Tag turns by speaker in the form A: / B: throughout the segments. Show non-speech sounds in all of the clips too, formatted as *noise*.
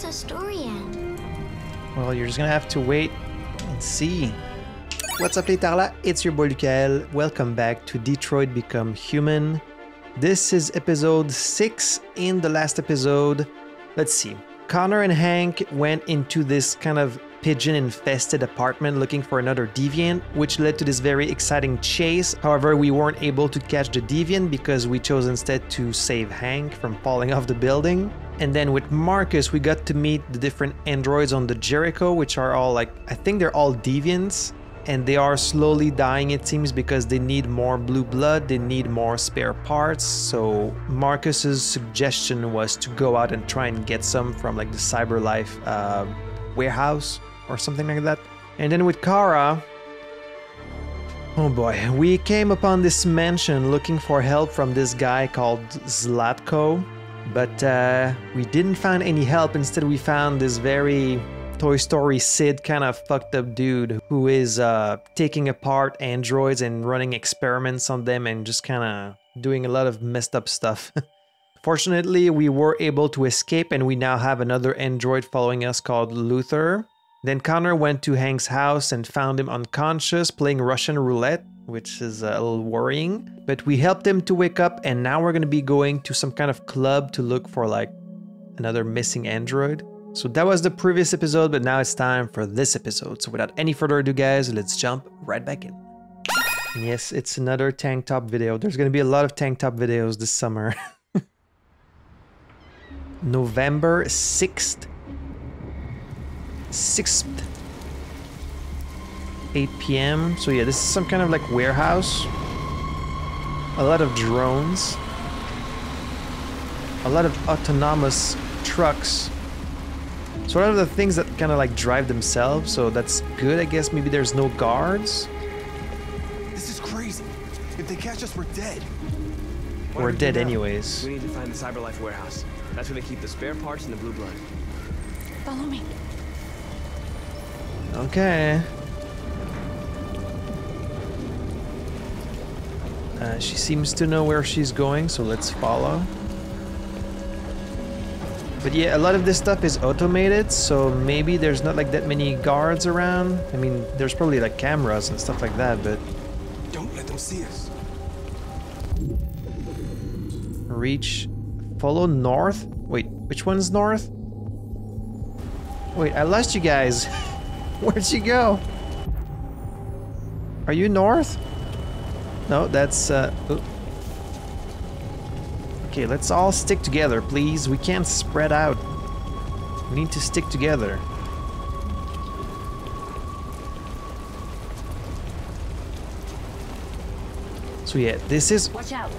A: does story end?
B: Well, you're just gonna have to wait and see. What's up, Tarla? It's your boy Lukael. Welcome back to Detroit Become Human. This is episode 6. In the last episode, let's see. Connor and Hank went into this kind of pigeon infested apartment looking for another deviant, which led to this very exciting chase. However, we weren't able to catch the deviant because we chose instead to save Hank from falling off the building. And then with Markus, we got to meet the different androids on the Jericho, which are all like, I think they're all deviants. And they are slowly dying, it seems, because they need more blue blood, they need more spare parts. So Markus's suggestion was to go out and try and get some from like the CyberLife uh, warehouse or something like that. And then with Kara, oh boy, we came upon this mansion looking for help from this guy called Zlatko, but uh, we didn't find any help. Instead, we found this very Toy Story Sid kind of fucked up dude who is uh, taking apart androids and running experiments on them and just kind of doing a lot of messed up stuff. *laughs* Fortunately, we were able to escape and we now have another android following us called Luther. Then Connor went to Hank's house and found him unconscious playing Russian roulette, which is uh, a little worrying. But we helped him to wake up and now we're going to be going to some kind of club to look for like another missing android. So that was the previous episode, but now it's time for this episode. So without any further ado, guys, let's jump right back in. Yes, it's another tank top video. There's gonna be a lot of tank top videos this summer. *laughs* November 6th. 6th. 8 p.m. So yeah, this is some kind of like warehouse. A lot of drones. A lot of autonomous trucks. So what of the things that kind of like drive themselves? So that's good, I guess. Maybe there's no guards.
C: This is crazy. If they catch us, we're dead.
D: What
B: We're
D: we
B: dead anyways.
D: We need to find the CyberLife warehouse. That's where they keep the spare parts and the blue blood.
A: Follow me.
B: Okay. Uh, she seems to know where she's going, so let's follow. But yeah, a lot of this stuff is automated, so maybe there's not like that many guards around. I mean, there's probably like cameras and stuff like that, but
C: Don't let them see us.
B: reach, follow north. Wait, which one's north? Wait, I lost you guys. *laughs* *laughs* Where'd she go? Are you north? No, that's uh. oop. Okay, let's all stick together, please. We can't spread out. We need to stick together. So yeah, this is
A: Watch out.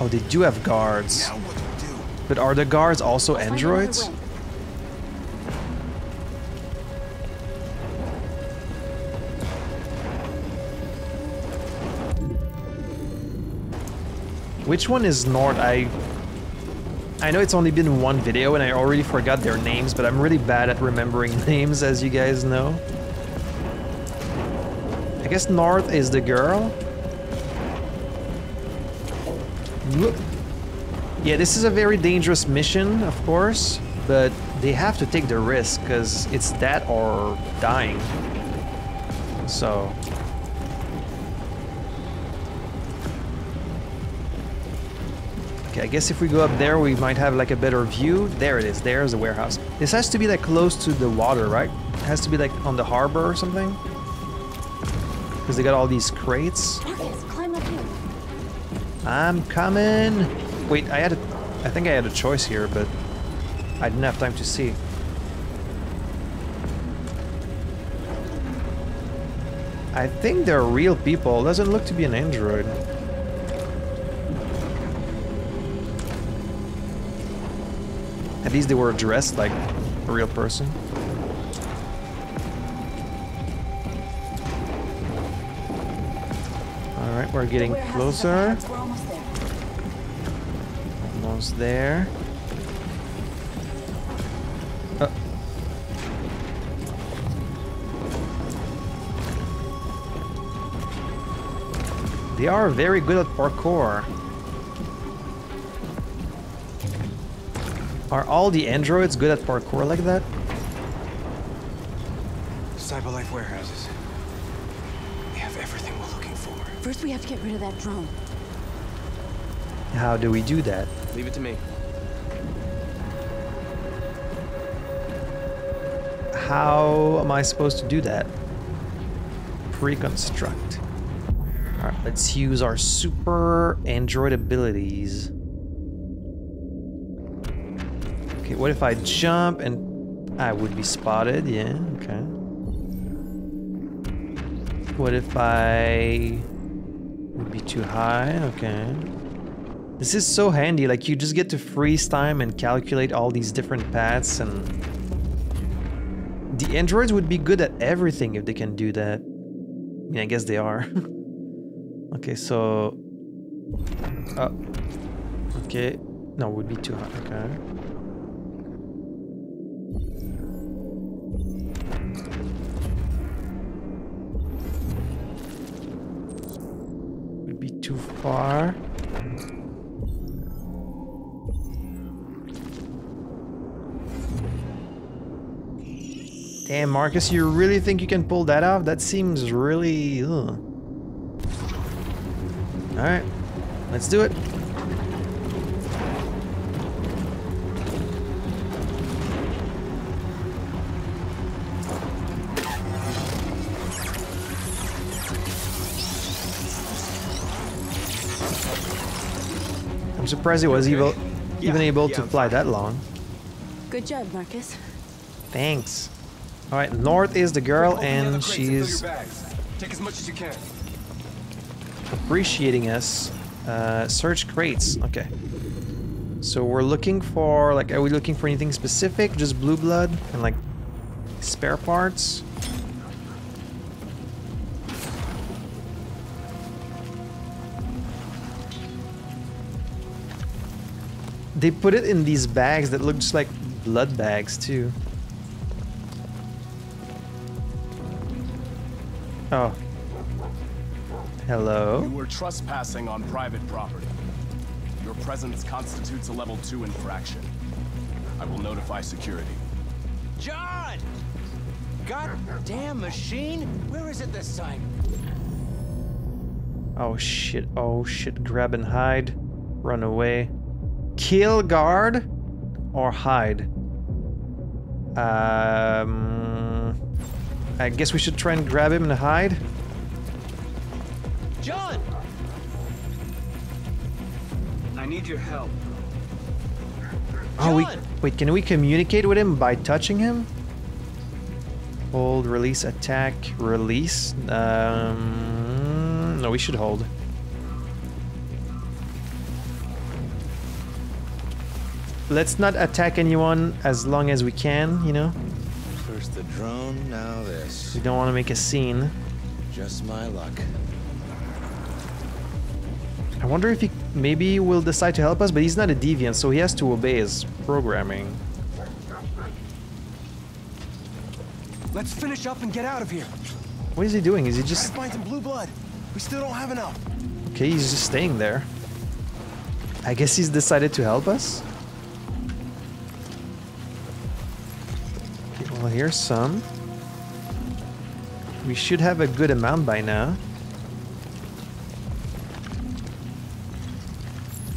B: Oh, they do have guards.
C: Now what do we do?
B: But are the guards also
A: Find another
B: androids? Which one is North? I I know it's only been one video and I already forgot their names, but I'm really bad at remembering *laughs* names, as you guys know. I guess North is the girl. Yeah, this is a very dangerous mission, of course, but they have to take the risk because it's that or dying. So, Okay, I guess if we go up there, we might have like a better view. There it is. There's the warehouse. This has to be like close to the water, right? It has to be like on the harbor or something. Because they got all these crates.
A: Markus, climb up here.
B: I'm coming. Wait, I had a, I think I had a choice here, but I didn't have time to see. I think they're real people. Doesn't look to be an android. At least they were dressed like a real person. Alright, we're getting
A: Warehouse is up
B: closer.
A: We're almost there.
B: Almost there. Uh. They are very good at parkour. Are all the androids good at parkour like that?
C: Cyberlife warehouses. They have everything we're looking for.
A: First, we have to get rid of that drone.
B: How do we do that?
D: Leave it to me.
B: How am I supposed to do that? Pre-construct. Alright, let's use our super android abilities. What if I jump and I would be spotted? Yeah, okay. What if I would be too high? Okay. This is so handy, like you just get to freeze time and calculate all these different paths and the androids would be good at everything if they can do that. I mean, I guess they are. *laughs* okay, so... Oh. Okay. No, would be too high. Okay. Far. Damn, Markus, you really think you can pull that off? That seems really... Alright, let's do it. Surprised it was
C: Okay.
B: evil,
C: Yeah,
B: even able
C: yeah,
B: to fly that long.
A: Good job, Markus.
B: Thanks. Alright, North is the girl
C: Open the
B: and
C: crates and
B: she's.
C: Take as much as you can.
B: appreciating us. Uh, search crates. Okay. So we're looking for, like, are we looking for anything specific? Just blue blood and, like, spare parts? They put it in these bags that look just like blood bags, too. Oh. Hello?
E: You were trespassing on private property. Your presence constitutes a level 2 infraction. I will notify security.
F: John! Goddamn machine! Where is it this time?
B: Oh shit, oh shit, grab and hide. Run away. Kill guard or hide? Um I guess we should try and grab him and hide.
F: John!
D: I need your help.
B: Oh we wait, can we communicate with him by touching him? Hold, release, attack, release. Um no, we should hold. Let's not attack anyone as long as we can, you know?
F: First the drone, now this.
B: We don't want to make a scene.
F: Just my luck.
B: I wonder if he maybe will decide to help us, but he's not a deviant, so he has to obey his programming.
C: Let's finish up and get out of here.
B: What is he doing? Is he just
C: find some blue blood. We still don't have enough.
B: okay? He's just staying there. I guess he's decided to help us. Well here's some. We should have a good amount by now.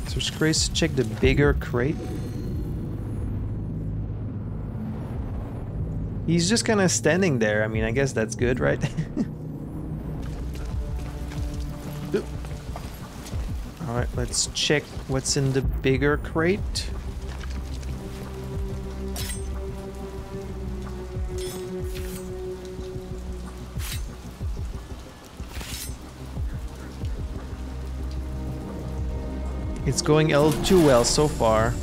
B: So to check the bigger crate. He's just kind of standing there. I mean, I guess that's good, right? *laughs* All right, let's check what's in the bigger crate. It's going all too well so far.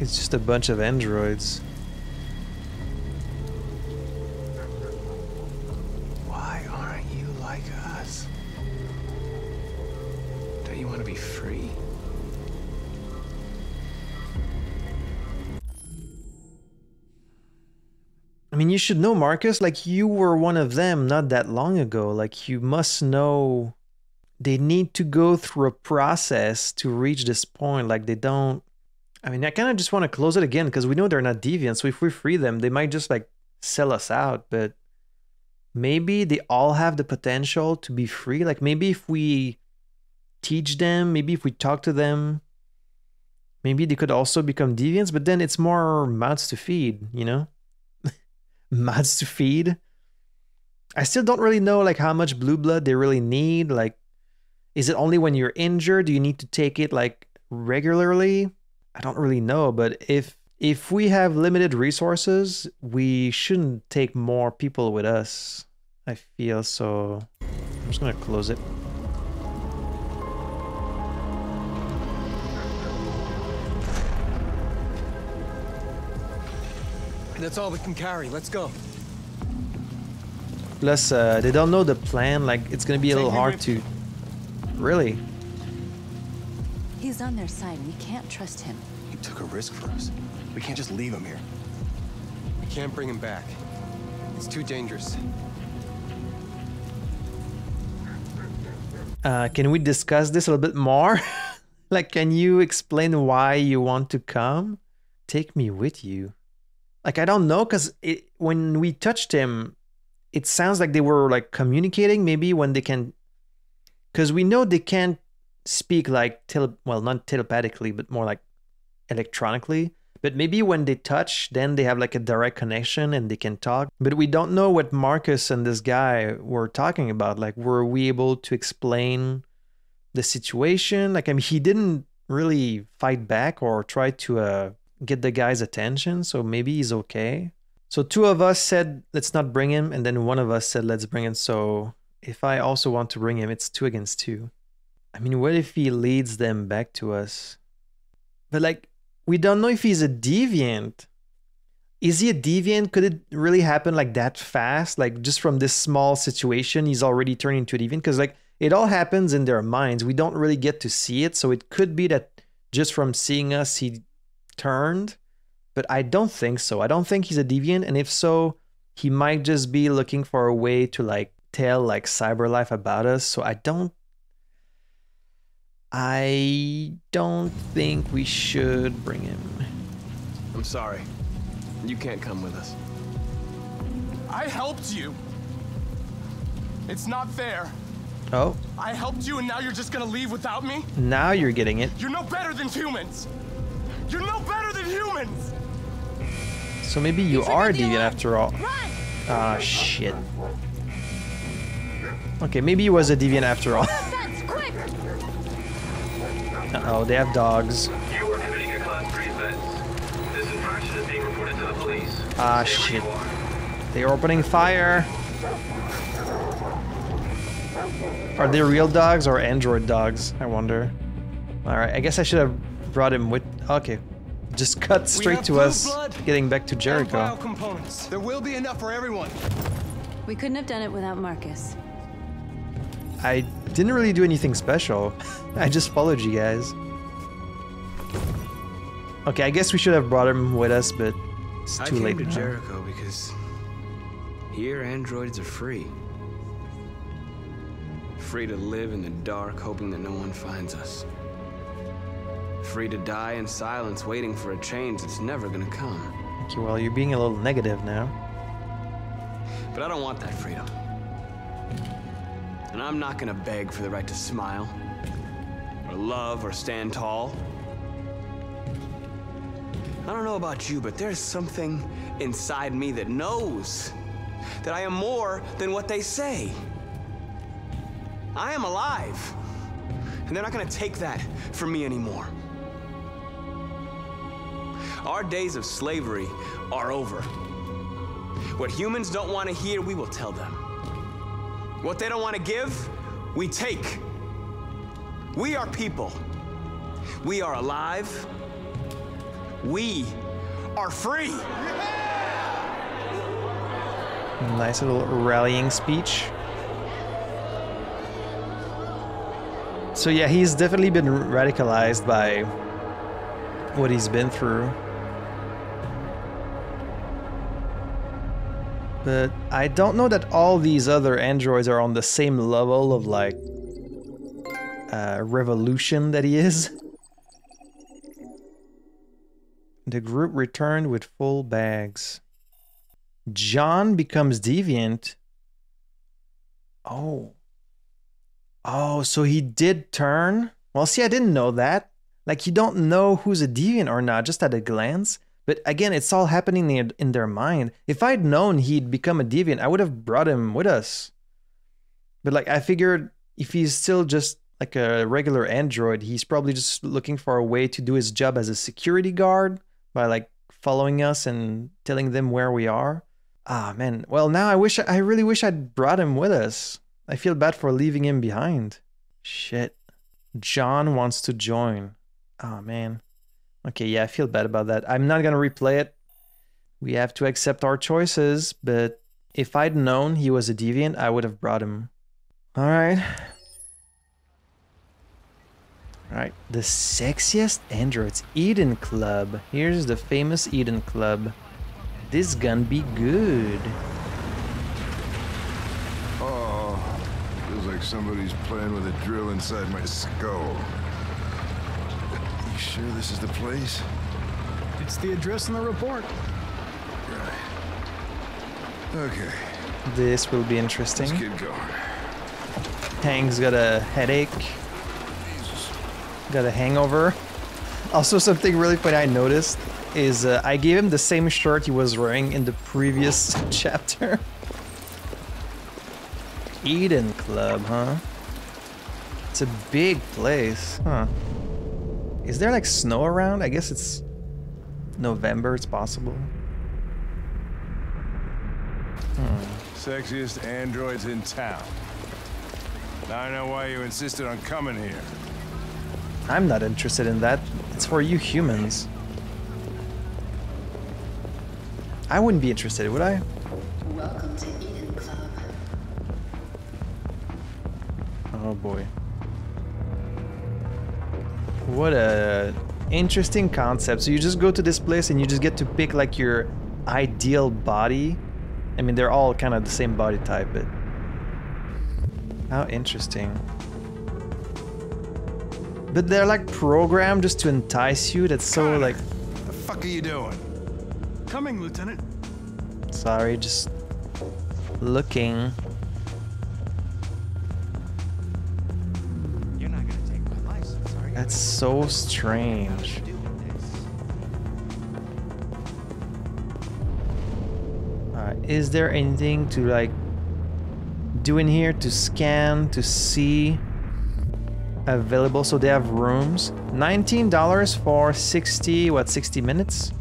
B: It's just a bunch of androids.
C: You
B: should know, Markus. Like, you were one of them not that long ago. Like, you must know they need to go through a process to reach this point. Like they don't. I mean, I kind of just want to close it again because we know they're not deviant. So if we free them, they might just like sell us out. But maybe they all have the potential to be free. Like maybe if we teach them, maybe if we talk to them, maybe they could also become deviants. But then it's more mouths to feed, you know? Mouths to feed. I still don't really know like how much blue blood they really need. Like, is it only when you're injured? Do you need to take it like regularly? I don't really know, but if if we have limited resources, we shouldn't take more people with us. I feel so. I'm just gonna close it.
C: That's all we can carry. Let's go.
B: Plus, uh, they don't know the plan. Like, it's gonna be a
C: Take
B: little hard to. Really?
A: He's on their side. We can't trust him.
C: He took a risk for us. We can't just leave him here. We can't bring him back. It's too dangerous.
B: Uh, can we discuss this a little bit more? *laughs* like, can you explain why you want to come? Take me with you. Like, I don't know, because when we touched him, it sounds like they were like communicating. Maybe when they can, because we know they can't speak like tele, well, not telepathically, but more like electronically. But maybe when they touch, then they have like a direct connection and they can talk. But we don't know what Markus and this guy were talking about. Like, were we able to explain the situation? Like, I mean, he didn't really fight back or try to uh, get the guy's attention. So maybe he's okay. So two of us said, let's not bring him. And then one of us said, let's bring him. So if I also want to bring him, it's two against two. I mean, what if he leads them back to us? But like, we don't know if he's a deviant. Is he a deviant? Could it really happen like that fast? Like just from this small situation, he's already turning into a deviant? Because like it all happens in their minds. We don't really get to see it. So it could be that just from seeing us, he turned. But I don't think so. I don't think he's a deviant. And if so, he might just be looking for a way to like tell like cyberlife about us. So I don't I don't think we should bring him.
D: I'm sorry. You can't come with us.
E: I helped you. It's not fair.
B: Oh,
E: I helped you and now you're just gonna leave without me?
B: now you're getting it.
E: You're no better than humans. You're no better than humans.
B: So maybe you are a deviant after all. Ah, shit. Okay, maybe he was a deviant after all. *laughs* Uh oh, they have dogs.
G: You are committing a class 3 offense. This infraction is being reported to the police.
B: Ah, shit. They are opening fire. Are they real dogs or android dogs? I wonder. Alright, I guess I should have brought him with. Okay. Just *laughs* cut straight to us
C: blood
B: getting back to Jericho.
C: components. There will be enough for everyone.
A: We couldn't have done it without Markus.
B: I didn't really do anything special. *laughs* I just followed you guys. Okay, I guess we should have brought him with us, but it's
D: I
B: too
D: came
B: late
D: to
B: now.
D: Jericho because here androids are free. Free to live in the dark, hoping that no one finds us. Free to die in silence, waiting for a change that's never gonna come.
B: Okay, well, you're being a little negative now.
D: But I don't want that freedom. And I'm not gonna beg for the right to smile, or love, or stand tall. I don't know about you, but there's something inside me that knows that I am more than what they say. I am alive. And they're not gonna take that from me anymore. Our days of slavery are over. What humans don't want to hear, we will tell them. What they don't want to give, we take. We are people. We are alive. We are free.
B: Nice little rallying speech. So yeah, he's definitely been radicalized by what he's been through. But I don't know that all these other androids are on the same level of like uh, revolution that he is. The group returned with full bags. John becomes deviant. Oh. Oh, so he did turn? Well, see, I didn't know that. Like, you don't know who's a deviant or not just at a glance. But again, it's all happening in, in their mind. If I'd known he'd become a deviant, I would have brought him with us. But, like, I figured if he's still just like a regular android, he's probably just looking for a way to do his job as a security guard by, like, following us and telling them where we are. Ah, man. Well, now I wish, I really wish I'd brought him with us. I feel bad for leaving him behind. Shit. John wants to join. Oh, man. Okay, yeah, I feel bad about that. I'm not gonna replay it. We have to accept our choices, but if I'd known he was a deviant, I would have brought him. Alright. Alright, the sexiest androids, Eden Club. Here's the famous Eden Club. This gonna be good.
H: Oh, feels like somebody's playing with a drill inside my skull. You sure this is the place?
I: It's the address in the report.
H: Right. Okay,
B: This will be
H: let's
B: interesting.
H: get going.
B: Hank's got a headache. Got a hangover. Also, something really funny I noticed is uh, I gave him the same shirt he was wearing in the previous *laughs* chapter. Eden Club, huh? It's a big place, huh? Is there like snow around? I guess it's November, it's possible. Hmm.
H: Sexiest androids in town. Now I know why you insisted on coming here.
B: I'm not interested in that. It's for you humans. I wouldn't be interested, would I?
J: Welcome to Eden Club.
B: Oh boy. What a interesting concept. So you just go to this place and you just get to pick like your ideal body. I mean, they're all kind of the same body type, but how interesting. But they're like programmed just to entice you. That's so
H: Connor,
B: like,
H: The fuck are you doing?
I: Coming, Lieutenant.
B: sorry, just looking. That's so strange. Uh, is there anything to like do in here to scan to see available? So they have rooms. $19 for 60, what, 60 minutes?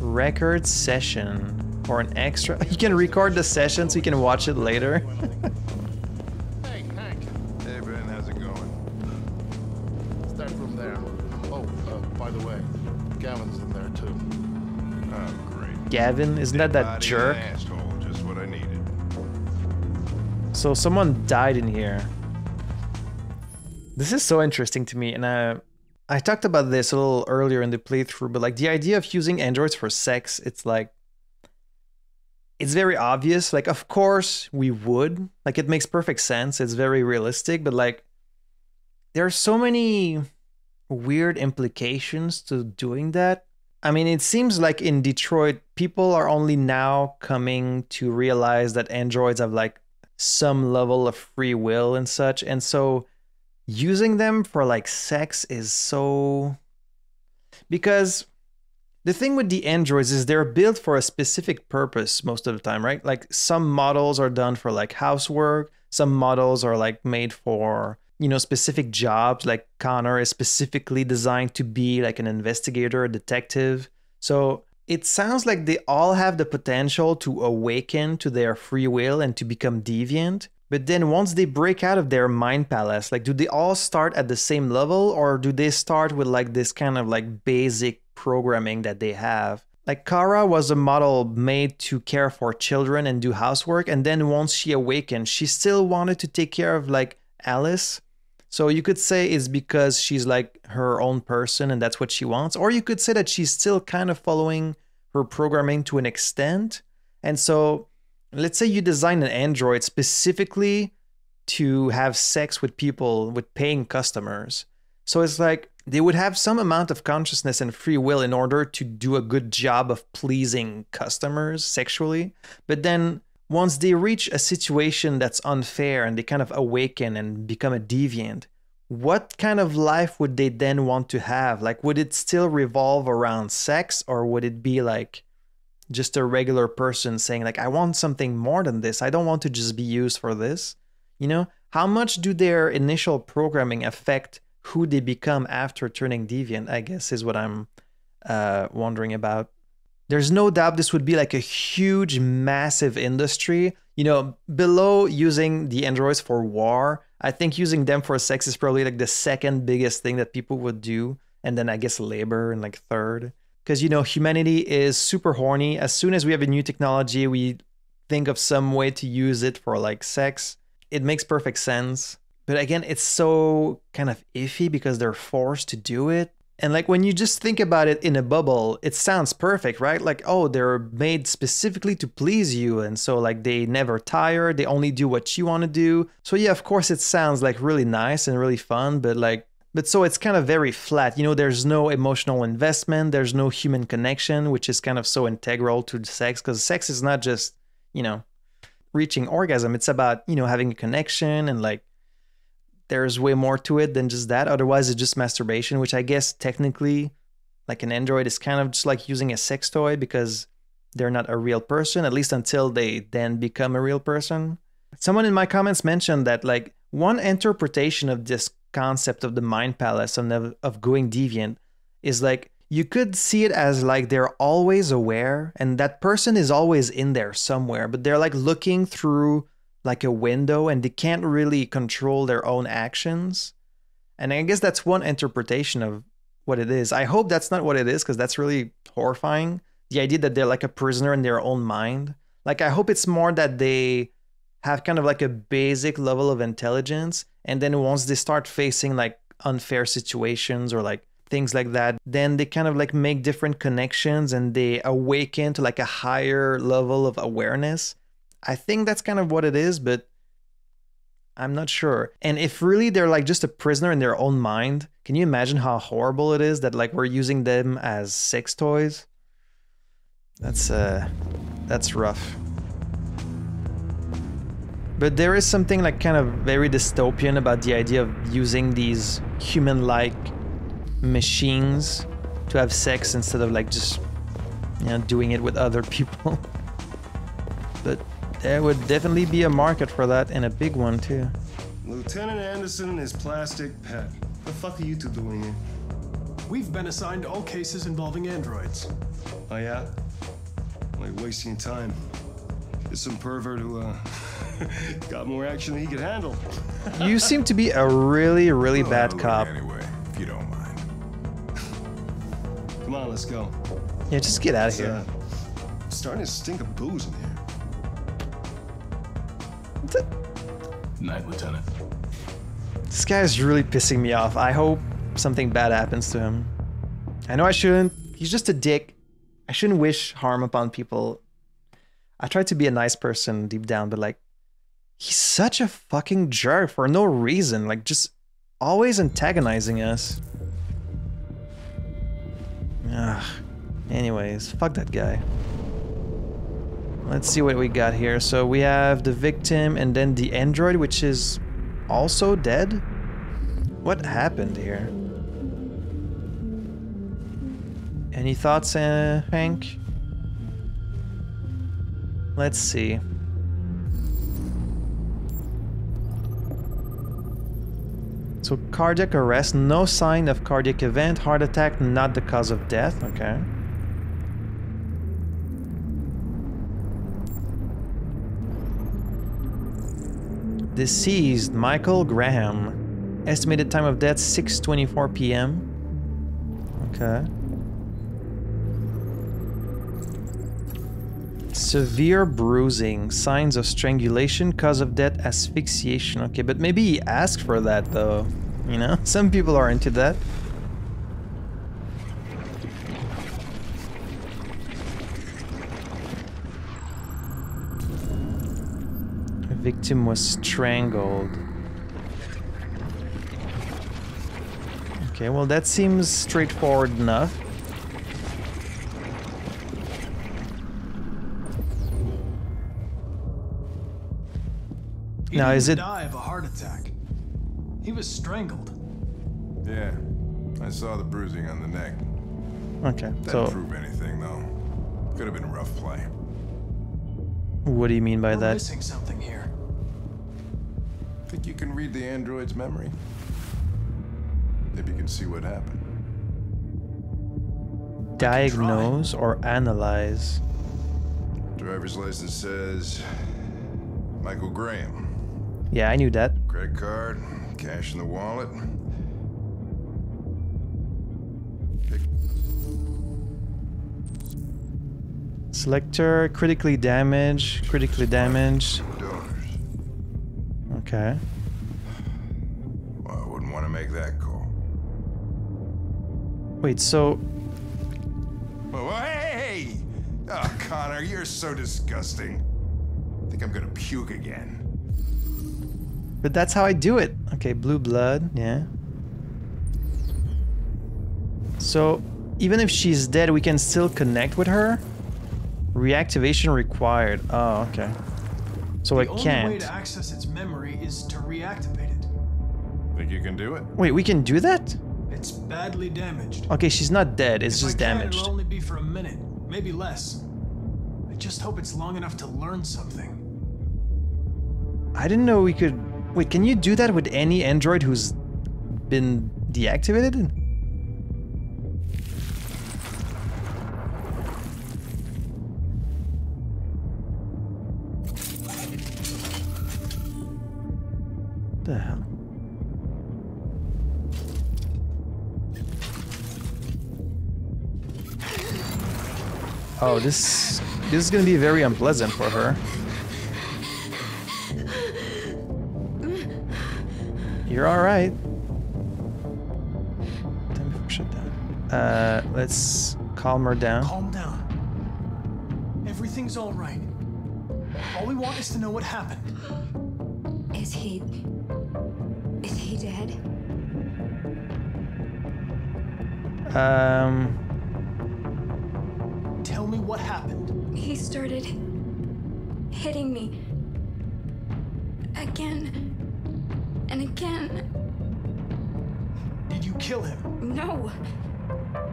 B: Record session for an extra. *laughs* You can record the session so you can watch it later. *laughs* Gavin, isn't that that jerk?
H: just what I needed.
B: So someone died in here. This is so interesting to me, and uh, I talked about this a little earlier in the playthrough. But like the idea of using androids for sex, it's like it's very obvious. Like, of course we would. Like, it makes perfect sense. It's very realistic. But like, there are so many weird implications to doing that. I mean, it seems like in Detroit, people are only now coming to realize that androids have like some level of free will and such. And so using them for like sex is so. Because the thing with the androids is they're built for a specific purpose most of the time, right? Like some models are done for like housework, some models are like made for you know specific jobs like connor is specifically designed to be like an investigator a detective. So it sounds like they all have the potential to awaken to their free will and to become deviant. But then once they break out of their mind palace like do they all start at the same level or do they start with like this kind of like basic programming that they have? Like Kara was a model made to care for children and do housework. And then once she awakened she still wanted to take care of like Alice so you could say it's because she's like her own person and that's what she wants. Or you could say that she's still kind of following her programming to an extent. And so let's say you design an android specifically to have sex with people, with paying customers. So it's like they would have some amount of consciousness and free will in order to do a good job of pleasing customers sexually. But then once they reach a situation that's unfair and they kind of awaken and become a deviant, what kind of life would they then want to have? Like, would it still revolve around sex or would it be like just a regular person saying, like, I want something more than this? I don't want to just be used for this. You know, how much do their initial programming affect who they become after turning deviant? I guess is what I'm uh, wondering about there's no doubt this would be like a huge, massive industry. You know, below using the androids for war, I think using them for sex is probably like the second biggest thing that people would do. And then I guess labor and like third. Because, you know, humanity is super horny. As soon as we have a new technology, we think of some way to use it for like sex. It makes perfect sense. But again, it's so kind of iffy because they're forced to do it. And like when you just think about it in a bubble, it sounds perfect, right? Like, oh, they're made specifically to please you. And so, like, they never tire, they only do what you want to do. So, yeah, of course, it sounds like really nice and really fun, but like, but so it's kind of very flat. You know, there's no emotional investment, there's no human connection, which is kind of so integral to sex because sex is not just, you know, reaching orgasm, it's about, you know, having a connection and like, there's way more to it than just that. Otherwise, it's just masturbation, which I guess technically, like an android, is kind of just like using a sex toy because they're not a real person, at least until they then become a real person. Someone in my comments mentioned that, like, one interpretation of this concept of the mind palace and of, of going deviant is like you could see it as like they're always aware and that person is always in there somewhere, but they're like looking through like a window and they can't really control their own actions. And I guess that's one interpretation of what it is. I hope that's not what it is because that's really horrifying. The idea that they're like a prisoner in their own mind. Like, I hope it's more that they have kind of like a basic level of intelligence. And then once they start facing like unfair situations or like things like that, then they kind of like make different connections and they awaken to like a higher level of awareness I think that's kind of what it is, but I'm not sure. And if really they're like just a prisoner in their own mind, can you imagine how horrible it is that like we're using them as sex toys? That's uh that's rough. But there is something like kind of very dystopian about the idea of using these human-like machines to have sex instead of like just you know doing it with other *laughs* people. But there would definitely be a market for that and a big one too.
H: Lieutenant Anderson is plastic pet. What the fuck are you two doing here?
I: We've been assigned all cases involving androids.
H: Oh yeah? Like wasting time. There's some pervert who uh, *laughs* got more action than he could handle. *laughs*
B: you seem to be a really, really
H: well,
B: bad cop.
H: Anyway, if you don't mind. Come on, let's go.
B: Yeah, just get out of
H: it's,
B: here.
H: Uh, starting to stink of booze in here.
E: Night, Lieutenant.
B: This guy is really pissing me off. I hope something bad happens to him. I know I shouldn't. He's just a dick. I shouldn't wish harm upon people. I try to be a nice person deep down, but like, he's such a fucking jerk for no reason. Like, just always antagonizing us. Ugh. Anyways, fuck that guy. Let's see what we got here. So we have the victim and then the android, which is also dead? What happened here? Any thoughts, uh, Hank? Let's see. So cardiac arrest, no sign of cardiac event, heart attack, not the cause of death, okay. Deceased, Michael Graham. Estimated time of death, 6.24 p.m. Okay. Severe bruising, signs of strangulation, cause of death, asphyxiation. Okay, but maybe he asked for that though. You know, *laughs* some people are into that. Victim was strangled. Okay, well that seems straightforward enough.
I: He
B: Now, is it-
I: die of a heart attack? He was strangled.
K: Yeah, I saw the bruising on the neck.
B: Okay,
K: Didn't
B: so
K: prove anything, though. Could have been rough play.
B: what do you mean by
I: We're
B: that?
I: missing something here.
K: Think you can read the android's memory? Maybe you can see what happened.
B: Diagnose or analyze?
K: Driver's license says Michael Graham.
B: Yeah, I knew that.
K: Credit card, cash in the wallet. Pick
B: Selector, critically damaged, critically damaged.
K: Donors.
B: Okay.
K: Well, I wouldn't want to make that call.
B: Wait, so
K: Oh, hey! Oh, Connor, you're so disgusting. I think I'm gonna puke again.
B: But that's how I do it. Okay, blue blood, yeah. So, even if she's dead, we can still connect with her? Reactivation required. Oh, okay. So
I: the
B: I
I: only way
B: can't.
I: To access its memory is to reactivate it.
K: Think you can do it?
B: Wait, we can do that?
I: It's badly damaged.
B: Okay, she's not dead, it's
I: If
B: just
I: I can,
B: damaged.
I: It'll only be for a minute, maybe less. I just hope it's long enough to learn something.
B: I didn't know we could... Wait, can you do that with any android who's been deactivated? The hell? Oh, this this is gonna be very unpleasant for her. You're all right. Time for shutdown. Uh, let's calm her down.
I: Calm down. Everything's all right. All we want is to know what happened.
J: Is he.
B: Um,
I: Tell me what happened.
J: He started hitting me. Again. And again.
I: Did you kill him?
J: No.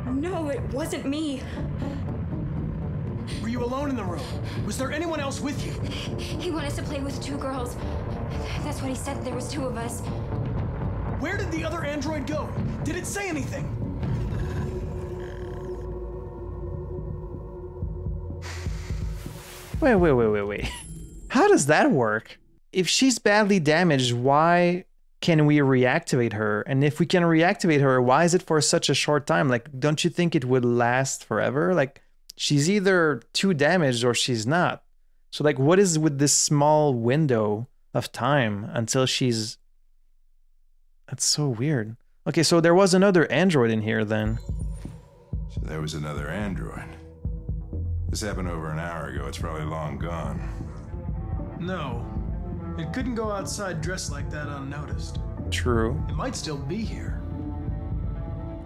J: No, it wasn't me.
I: Were you alone in the room? Was there anyone else with you?
J: He wanted to play with two girls. That's what he said. There was two of us.
I: Where did the other android go? Did it say anything?
B: Wait, wait, wait, wait, wait. *laughs* How does that work? If she's badly damaged, why can we reactivate her? And if we can reactivate her, why is it for such a short time? Like, don't you think it would last forever? Like, she's either too damaged or she's not. So, like, what is with this small window of time until she's. That's so weird. Okay, so there was another android in here then.
K: So there was another android. This happened over an hour ago. It's probably long gone.
I: No. It couldn't go outside dressed like that unnoticed.
B: True.
I: It might still be here.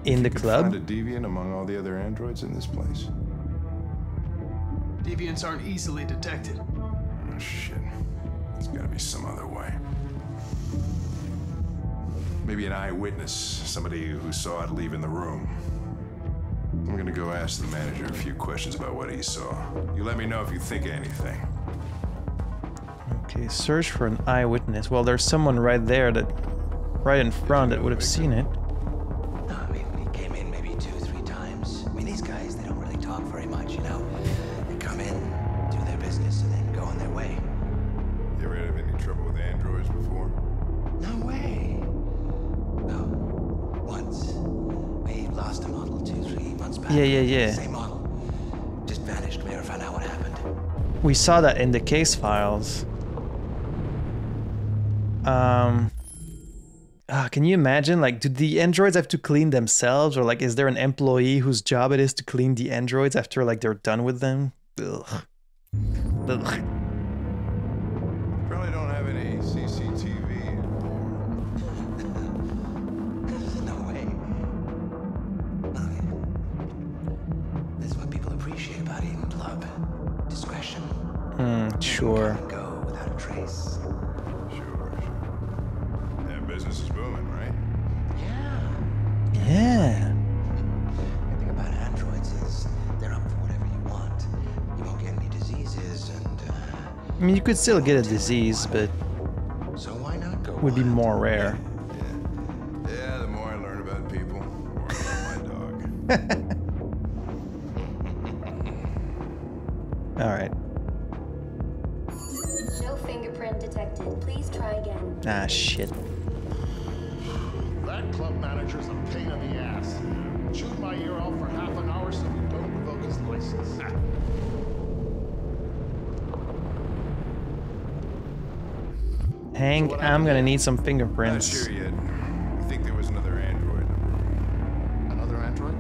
B: In the
K: Find
B: club?
K: a deviant among all the other androids in this place.
I: Deviants aren't easily detected.
K: Oh, shit. There's gotta be some other way. Maybe an eyewitness, somebody who saw it leaving the room. I'm gonna go ask the manager a few questions about what he saw. You let me know if you think anything.
B: Okay, search for an eyewitness. Well, there's someone right there that, right in front, that would have seen it. Saw that in the case files. Um. Ah, can you imagine? Like, do the androids have to clean themselves, or like, is there an employee whose job it is to clean the androids after like they're done with them? Ugh. Ugh. Sure.
F: Go without a trace.
K: Sure, sure. That business is booming, right?
B: Yeah.
F: The thing about androids is they're up for whatever you want. You won't get any diseases, and uh,
B: I mean, you could still get a disease, but
F: so why not go?
B: would be more rare. Need some
K: Not
B: fingerprints.
K: sure yet. We think there was another android in the room.
L: Another android?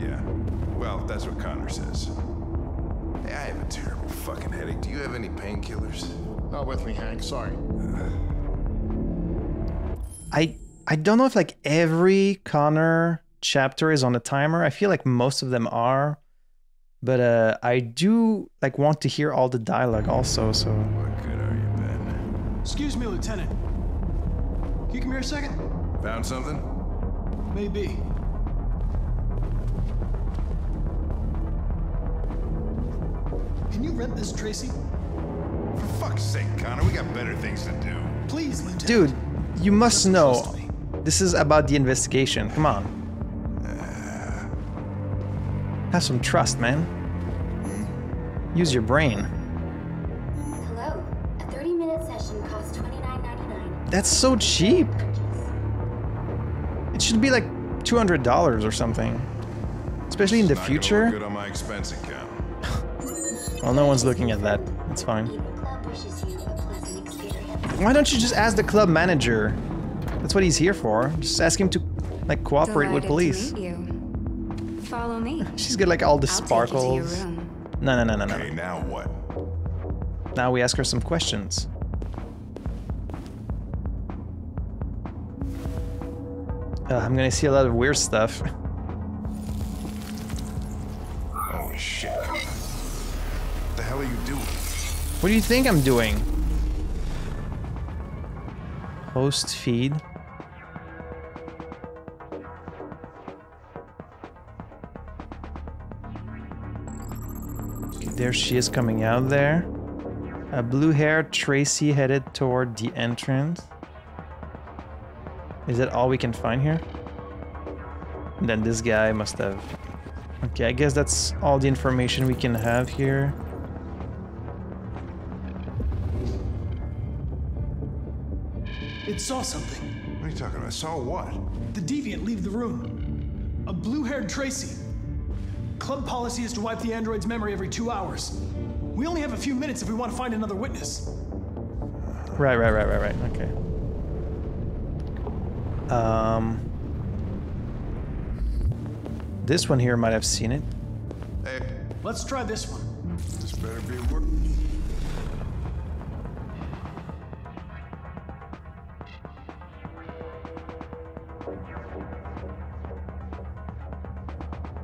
K: Yeah. Well, that's what Connor says. Hey, I have a terrible fucking headache. Do you have any painkillers?
L: Not with me, Hank. Sorry.
B: I I don't know if like every Connor chapter is on a timer. I feel like most of them are. But uh I do like want to hear all the dialogue also, so
K: What good are you, Ben?
I: Excuse me, Lieutenant. Can you come here a second?
K: Found something?
I: Maybe. Can you rent this, Traci?
K: For fuck's sake, Connor, we got better things to do.
I: Please, Lieutenant.
B: dude, you must
I: Listen close
B: know this is about the investigation. Come on. Uh. Have some trust, man. Hmm? Use your brain. That's so cheap. It should be like $200 or something. Especially in the
K: Not gonna look
B: future.
K: Good on my expense account. *laughs*
B: Well, no one's looking at that. It's fine.
M: Eden Club wishes you a pleasant experience.
B: Why don't you just ask the club manager? That's what he's here for. Just ask him to like cooperate with police.
J: You. Follow me. *laughs*
B: She's got like all the
J: I'll take you to your
B: sparkles. No, no, no, no, no.
K: Okay, now what?
B: Now we ask her some questions. Uh, I'm gonna see a lot of weird stuff. *laughs*
K: Holy shit. What the hell are you doing?
B: What do you think I'm doing? Host feed. Okay, there she is coming out there. A blue haired Traci headed toward the entrance. Is that all we can find here? And then this guy must have. Okay, I guess that's all the information we can have here.
I: It saw something.
K: What are you talking about? Saw what?
I: The deviant leave the room. A blue-haired Traci. Club policy is to wipe the android's memory every two hours. We only have a few minutes if we want to find another witness.
B: Right, right, right, right, right. Okay. Um, this one here might have seen it.
K: Hey,
I: Let's try this one.
K: this better be work.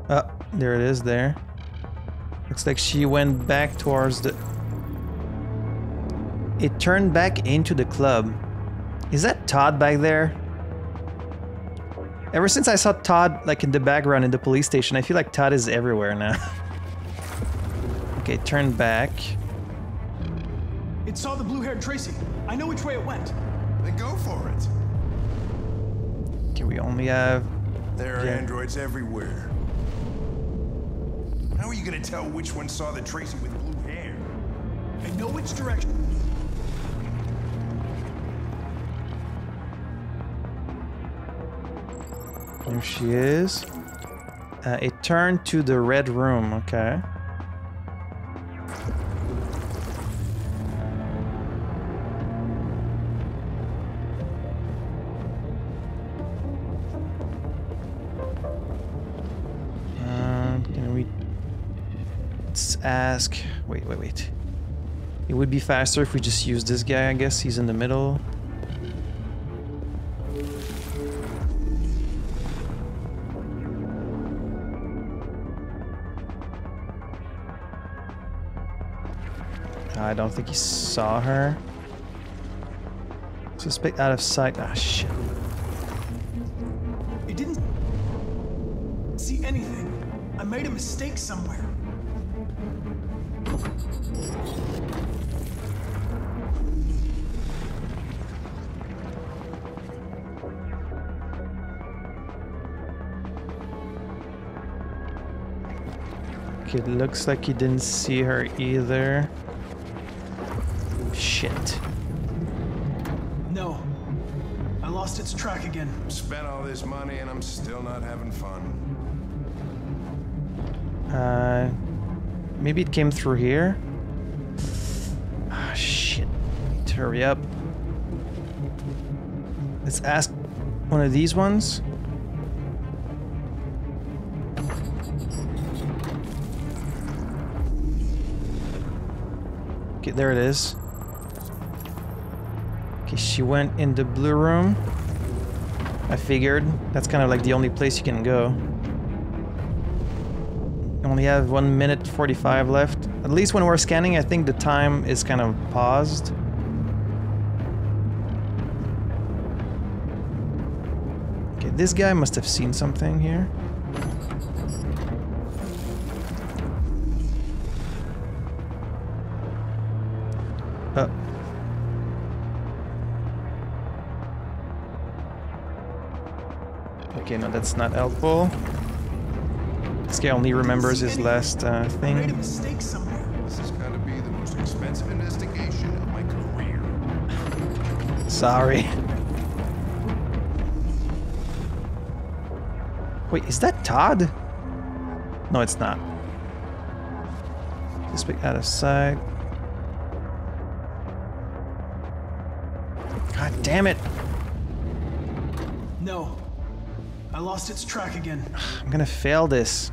B: Oh, there it is. There. Looks like she went back towards the. It turned back into the club. Is that Todd back there? Ever since I saw Todd like in the background in the police station, I feel like Todd is everywhere now. *laughs* okay, turn back.
I: It saw the blue-haired Traci. I know which way it went.
K: Then go for it.
B: Okay, we only have.
K: There are
B: Yeah.
K: androids everywhere. How are you gonna tell which one saw the Traci with blue hair?
I: I know which direction.
B: There she is. Uh, it turned to the red room, okay. Can we let's ask? Wait, wait, wait. It would be faster if we just use this guy. I guess he's in the middle. I don't think he saw her. Suspect out of sight. Ah, shit.
I: He didn't see anything. I made a mistake somewhere.
B: It looks like he didn't see her either. Shit.
I: No. I lost its track again.
K: Spent all this money and I'm still not having fun.
B: Uh, maybe it came through here. Ah, shit. Need to hurry up. Let's ask one of these ones. Okay, there it is. Okay, she went in the blue room. I figured. That's kind of like the only place you can go. Only have 1 minute 45 left. At least when we're scanning, I think the time is kind of paused. Okay, this guy must have seen something here. Okay, no, that's not helpful. This guy only remembers his last uh,
I: I made a
B: thing.
I: mistake somewhere.
K: This has got to be the most expensive investigation of my career.
B: Sorry. Wait, is that Todd? No, it's not. Suspect out of sight. God damn it.
I: Lost its track again.
B: I'm gonna fail this.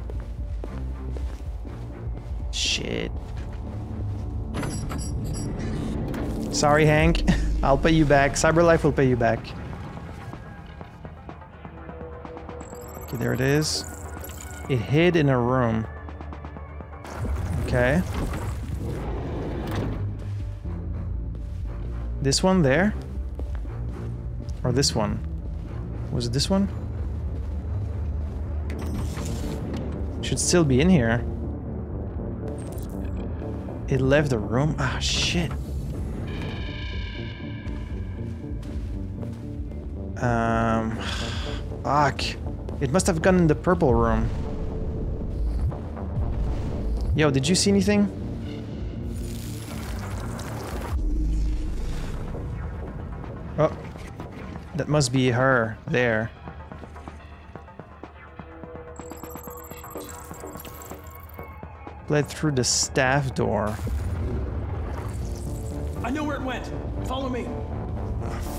B: Shit. Sorry, Hank. *laughs* I'll pay you back. CyberLife will pay you back. Okay, there it is. It hid in a room. Okay. This one there? Or this one? Was it this one? Should still be in here. It left the room? Ah, shit. Um, fuck. It must have gone in the purple room. Yo, did you see anything? Oh, that must be her there. Led through the staff door.
I: I know where it went. Follow me.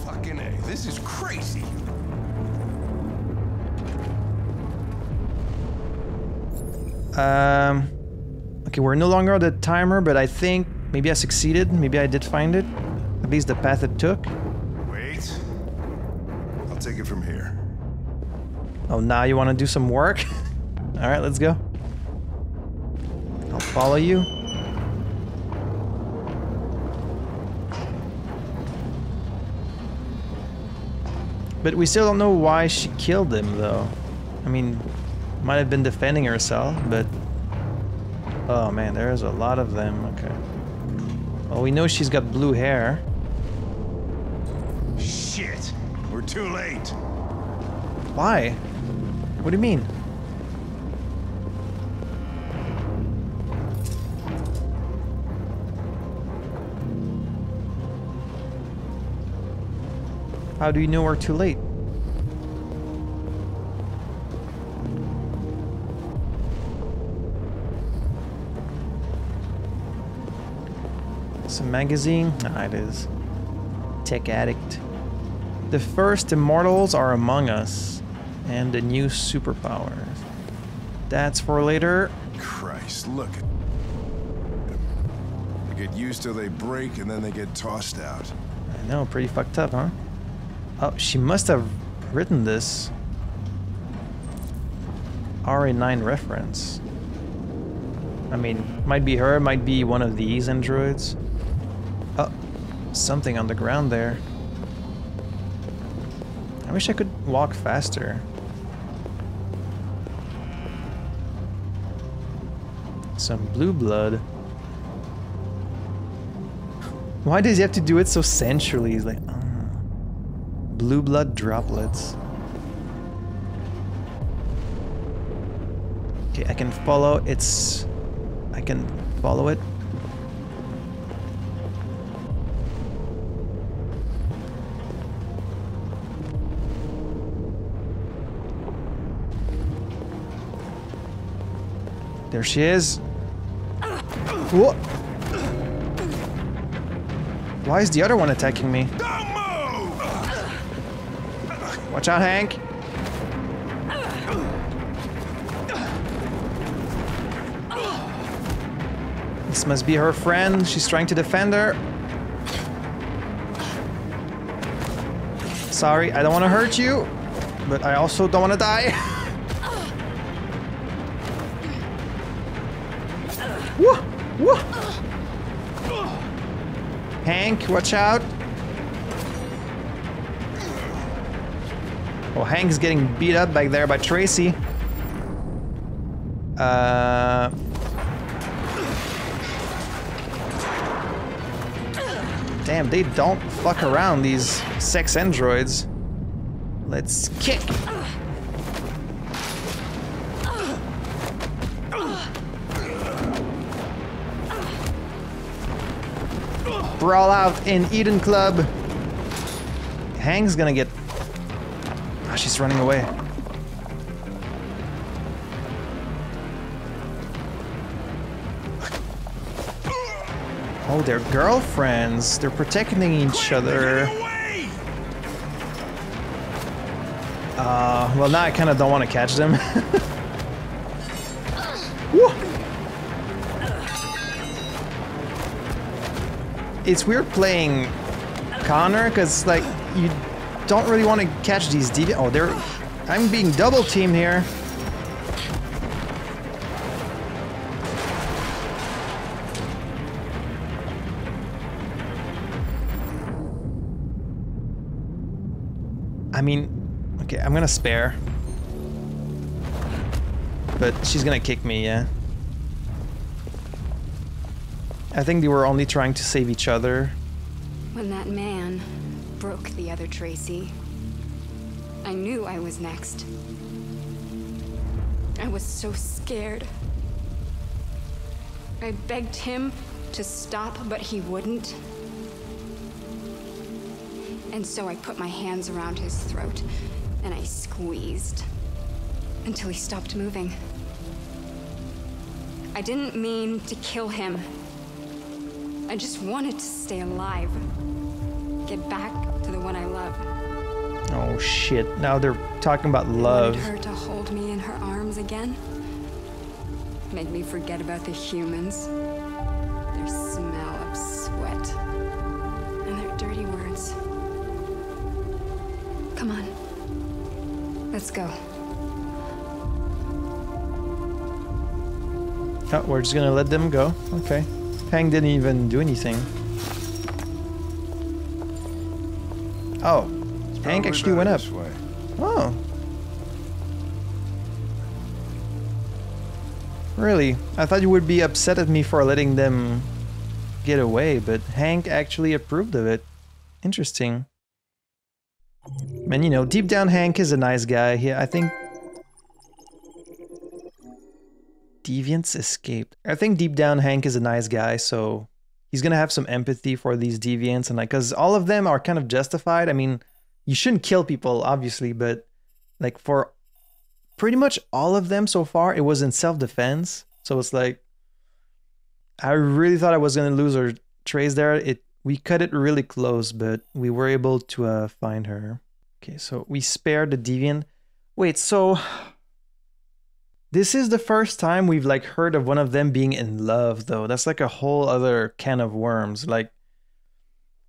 K: Fucking A. This is crazy.
B: Um, okay, we're no longer on the timer, but I think maybe I succeeded. Maybe I did find it. At least the path it took.
K: Wait. I'll take it from here.
B: Oh, now you want to do some work? *laughs* All right, let's go. Follow you. But we still don't know why she killed him, though. I mean, might have been defending herself, but... Oh man, there's a lot of them. Okay. Well, we know she's got blue hair.
K: Shit. We're too late.
B: Why? What do you mean? How do you know we're too late? Some magazine? Ah, it is. Tech Addict. The first immortals are among us, and the new superpowers. That's for later.
K: Christ, look at They get used till they break and then they get tossed out.
B: I know, pretty fucked up, huh? Oh, she must have written this. RA9 reference. I mean, might be her, might be one of these androids. Oh, something on the ground there. I wish I could walk faster. Some blue blood. Why does he have to do it so sensually? He's like, oh. Blue blood droplets. Okay, I can follow its. I can follow it. There she is. Whoa. Why is the other one attacking me? Watch out, Hank. This must be her friend. She's trying to defend her. Sorry, I don't want to hurt you, but I also don't want to die. *laughs* Woo! Woo! Hank, watch out. Hank's getting beat up back there by Traci. Uh... Damn, they don't fuck around, these sex androids. Let's kick. Brawl out in Eden Club. Hank's gonna get... She's running away. Oh, they're girlfriends. They're protecting each other. Uh, well, now I kind of don't want to catch them. *laughs* It's weird playing Connor because, like, you don't really want to catch these. Oh, they're. I'm being double teamed here. I mean, okay, I'm gonna spare. But she's gonna kick me, yeah. I think they were only trying to save each other.
J: When that man broke the other Traci, I knew I was next. I was so scared. I begged him to stop, but he wouldn't. And so I put my hands around his throat and I squeezed until he stopped moving. I didn't mean to kill him. I just wanted to stay alive. Get back to the one I love.
B: Oh shit, now they're talking about love.
J: I wanted her to hold me in her arms again. Make me forget about the humans. Their smell of sweat. And their dirty words. Come on. Let's go.
B: Oh, we're just gonna let them go. Okay. Hank didn't even do anything. Oh. Hank actually went up. Oh. Really? I thought you would be upset at me for letting them get away, but Hank actually approved of it. Interesting. Man, you know, deep down Hank is a nice guy. He, I think... Deviants escaped. I think deep down Hank is a nice guy, so he's gonna have some empathy for these deviants and like, cause all of them are kind of justified. I mean, you shouldn't kill people, obviously, but like for pretty much all of them so far, it was in self-defense. So it's like, I really thought I was gonna lose our trace there. It we cut it really close, but we were able to uh, find her. Okay, so we spared the deviant. Wait, so this is the first time we've like heard of one of them being in love, though. That's like a whole other can of worms. Like,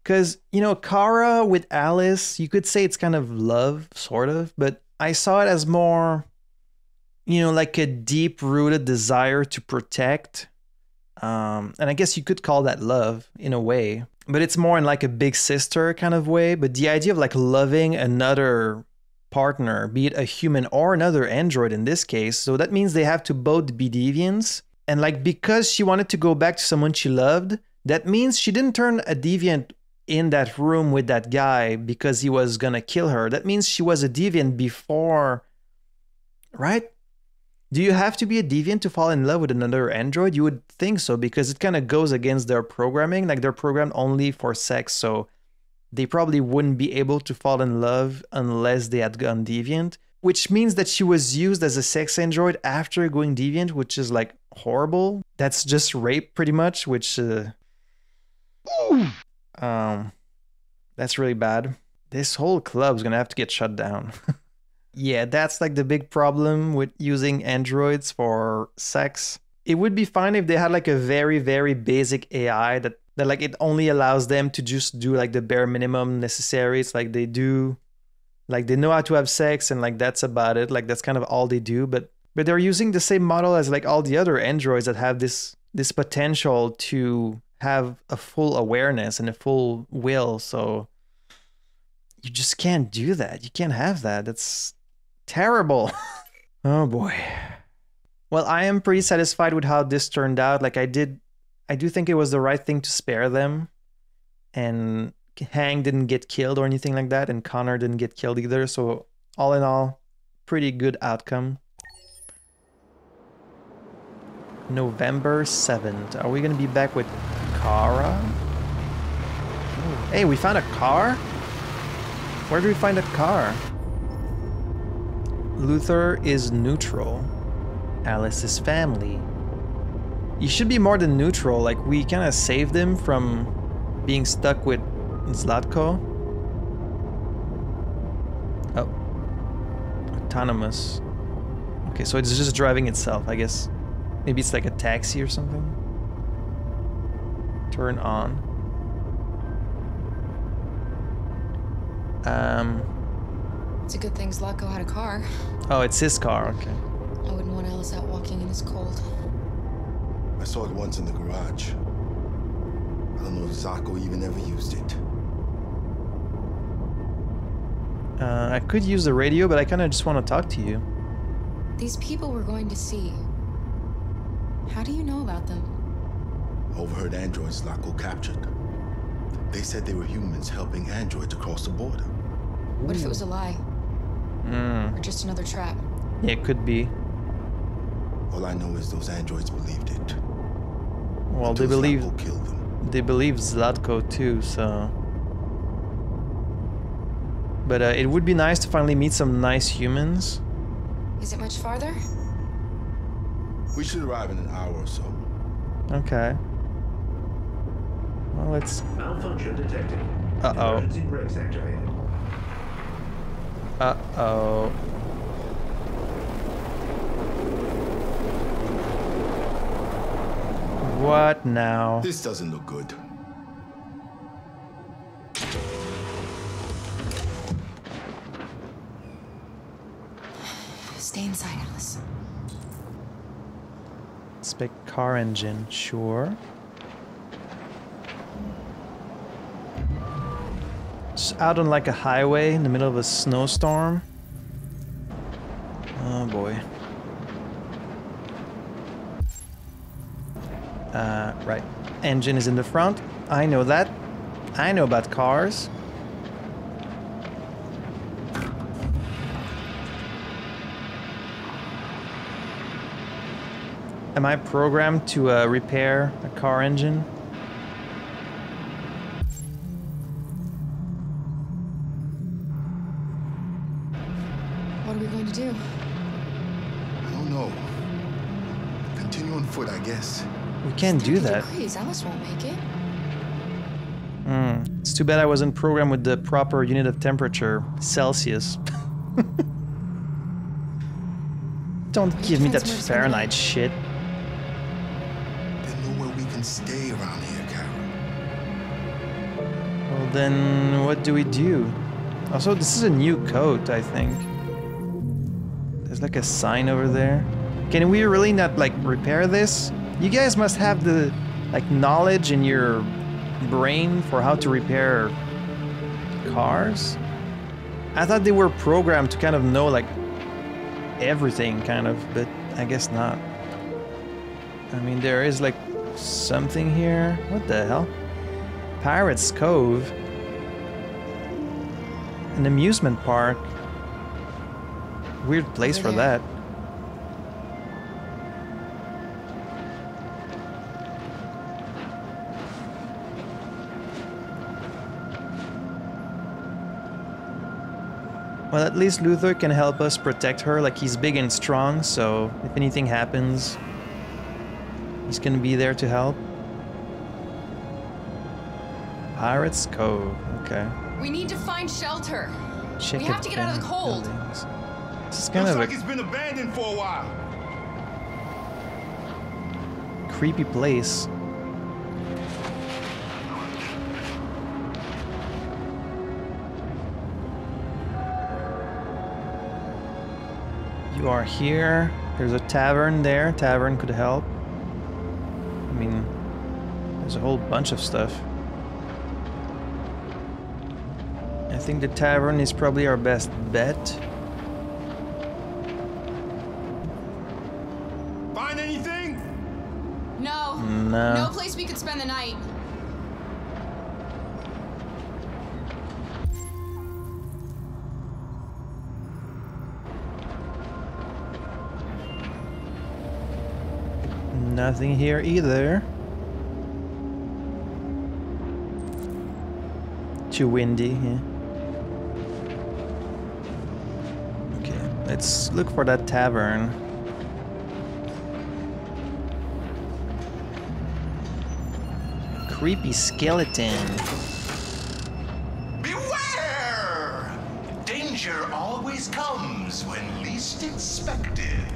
B: because you know, Kara with Alice, you could say it's kind of love, sort of, but I saw it as more, you know, like a deep-rooted desire to protect. Um, and I guess you could call that love in a way. but it's more in like a big sister kind of way. But the idea of like loving another partner, be it a human or another android in this case, so that means they have to both be deviants. And like because she wanted to go back to someone she loved, that means she didn't turn a deviant in that room with that guy because he was gonna kill her. That means she was a deviant before, right? Do you have to be a deviant to fall in love with another android? You would think so because it kind of goes against their programming. Like they're programmed only for sex, so they probably wouldn't be able to fall in love unless they had gone deviant. Which means that she was used as a sex android after going deviant, which is like horrible. That's just rape, pretty much. Which, uh, um, that's really bad. This whole club's gonna have to get shut down. *laughs* Yeah, that's like the big problem with using androids for sex. It would be fine if they had like a very, very basic AI that, that like it only allows them to just do like the bare minimum necessary. It's like they do like they know how to have sex and like that's about it. Like that's kind of all they do. But but they're using the same model as like all the other androids that have this this potential to have a full awareness and a full will. So you just can't do that. You can't have that. That's terrible. *laughs* oh boy. Well, I am pretty satisfied with how this turned out. Like I did I do think it was the right thing to spare them. And Hank didn't get killed or anything like that, and Connor didn't get killed either. So all in all, pretty good outcome. November 7th. Are we gonna be back with Kara? Hey, we found a car? Where do we find a car? Luther is neutral. Alice's family. You should be more than neutral, like we kind of saved him from being stuck with Zlatko. Oh. Autonomous. Okay, so it's just driving itself, I guess. Maybe it's like a taxi or something. Turn on. Um,
N: It's a good thing Zlatko had a car.
B: oh, it's his car, okay.
N: I wouldn't want Alice out walking in his cold.
O: I saw it once in the garage. I don't know if Zlatko even ever used it.
B: Uh, I could use the radio, but I kind of just want to talk to you.
N: These people we're going to see. How do you know about them?
O: Overheard androids Zlatko captured. They said they were humans helping androids across the border.
N: What if it was a lie?
B: Mm.
N: Or just another trap?
B: Yeah, it could be.
O: All I know is those androids believed it.
B: Well, they believe they believe Zlatko too, so. But uh, it would be nice to finally meet some nice humans.
N: Is it much farther?
O: We should arrive in an hour or so.
B: Okay. Well, let's.
G: Malfunction detected.
B: Uh oh.
G: Emergency brakes activated.
B: Uh oh. What now?
O: This doesn't look good.
N: Stay inside, Alice.
B: Spec car engine, sure. Just out on like a highway in the middle of a snowstorm. Oh boy. Engine is in the front. I know that. I know about cars. Am I programmed to uh, repair a car engine? Can't do that.
N: Degrees. Alice won't make it.
B: Hmm. It's too bad I wasn't programmed with the proper unit of temperature, Celsius. *laughs* Don't give me that
O: Depends where
B: Fahrenheit shit.
O: There's nowhere we can stay around here, Kara.
B: Well, then what do we do? Also, this is a new coat, I think. There's like a sign over there. Can we really not like repair this? You guys must have the like knowledge in your brain for how to repair cars. I thought they were programmed to kind of know like everything, kind of, but I guess not. I mean, there is like something here. What the hell? Pirates Cove. An amusement park. Weird place for that. Well, at least Luther can help us protect her. Like, he's big and strong, so if anything happens, he's gonna be there to help. Pirates Cove, okay.
N: We need to find shelter.
B: Check
N: we have to get out of the cold.
B: buildings. This is kind
O: Looks
B: of
O: like
B: a
O: it's been abandoned for a while.
B: creepy place. You are here. There's a tavern there. Tavern could help. I mean, there's a whole bunch of stuff. I think the tavern is probably our best bet.
O: Find anything?
N: No.
B: No.
N: No place we could spend the night.
B: Nothing here either. Too windy, yeah. Okay, let's look for that tavern. Creepy skeleton.
F: Beware! Danger always comes when least expected.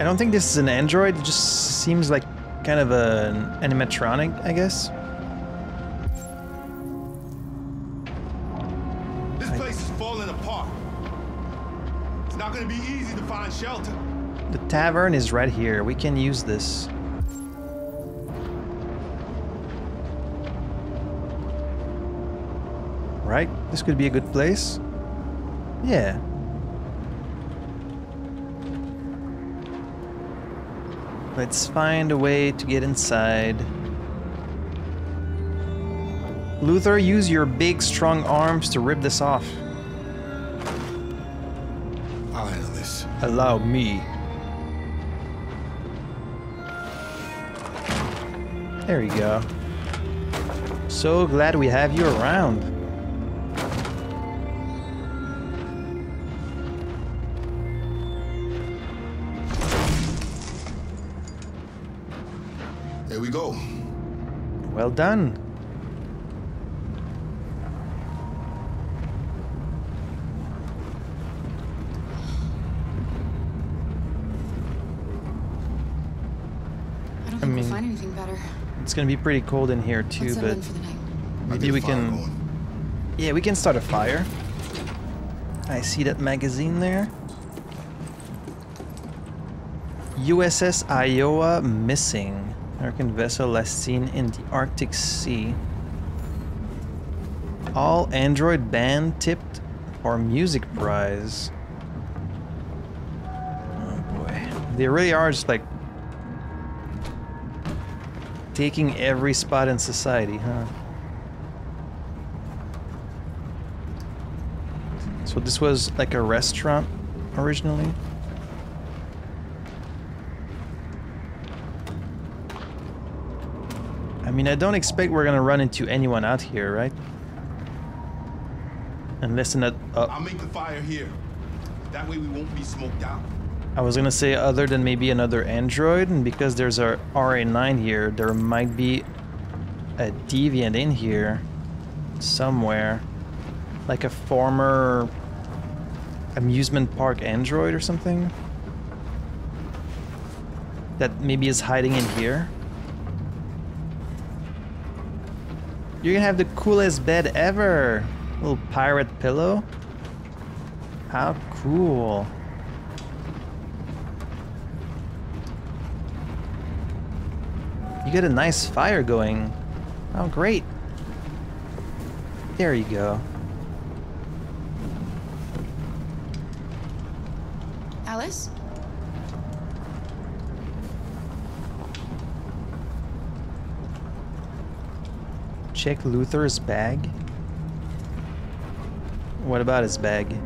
B: I don't think this is an android, it just seems like kind of an animatronic, I guess.
O: This place is falling apart. It's not gonna be easy to find shelter.
B: The tavern is right here. We can use this. Right? This could be a good place. Yeah. Let's find a way to get inside. Luther, use your big, strong arms to rip this off.
O: I'll handle this.
B: Allow me. There you go. So glad we have you around. Well done.
N: I don't
B: I
N: think
B: mean-
N: we'll find anything better.
B: It's gonna be pretty cold in here too,
N: Let's
B: but
N: in for the night.
B: maybe we can. Yeah, we can start a fire. I see that magazine there. USS Iowa missing. American vessel last seen in the Arctic Sea. All Android band tipped for music prize. Oh boy. They really are just like taking every spot in society, huh? So this was like a restaurant originally? I mean, I don't expect we're gonna run into anyone out here, right? Unless in a, uh,
O: I'll make the fire here. That way we won't be smoked out.
B: I was gonna say other than maybe another android, and because there's a RA9 here, there might be a deviant in here somewhere, like a former amusement park android or something that maybe is hiding in here. You're gonna have the coolest bed ever. Little pirate pillow. How cool. You got a nice fire going. Oh, great. There you go.
N: Alice?
B: Check Luther's bag. What about his bag?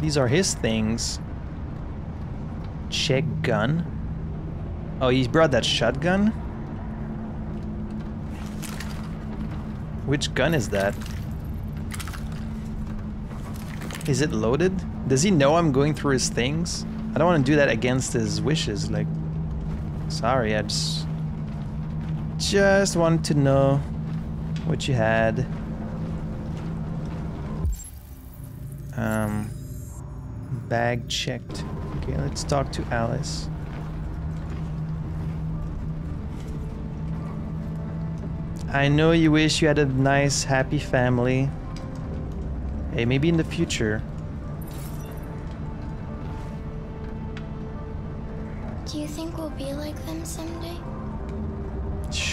B: These are his things. Check gun. Oh, he brought that shotgun? Which gun is that? Is it loaded? Does he know I'm going through his things? I don't want to do that against his wishes, like... Sorry, I just... Just wanted to know what you had. Um... Bag checked. Okay, let's talk to Alice. I know you wish you had a nice, happy family. Hey, maybe in the future.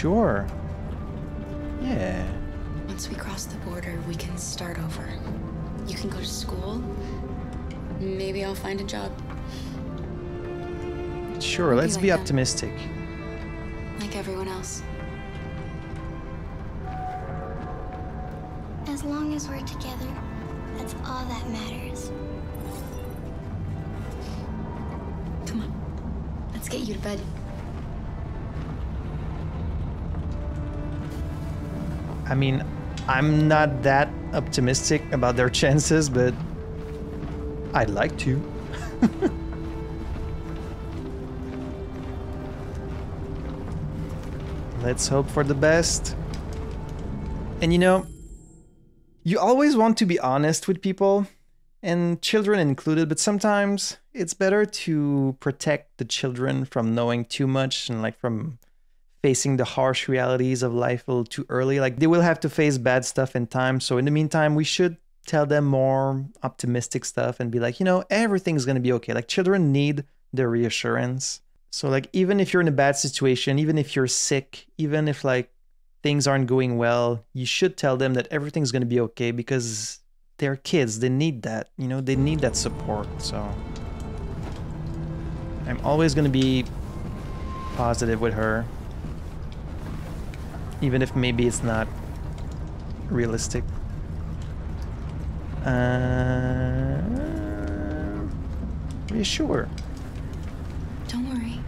B: Sure. Yeah.
N: Once we cross the border, we can start over. You can go to school. Maybe I'll find a job.
B: Sure,
N: We'll
B: let's
N: like
B: be
N: them.
B: optimistic.
N: Like everyone else.
M: As long as we're together, that's all that matters.
N: Come on. Let's get you to bed.
B: I mean, I'm not that optimistic about their chances, but I'd like to. *laughs* Let's hope for the best. And you know, you always want to be honest with people, and children included, but sometimes it's better to protect the children from knowing too much and like from facing the harsh realities of life a little too early. Like they will have to face bad stuff in time. So in the meantime, we should tell them more optimistic stuff and be like, you know, everything's gonna be okay. Like children need the reassurance. So like even if you're in a bad situation, even if you're sick, even if like things aren't going well, you should tell them that everything's gonna be okay because they're kids. They need that. You know, they need that support. So I'm always gonna be positive with her even if maybe it's not realistic. Uh, are you sure?
N: Don't worry.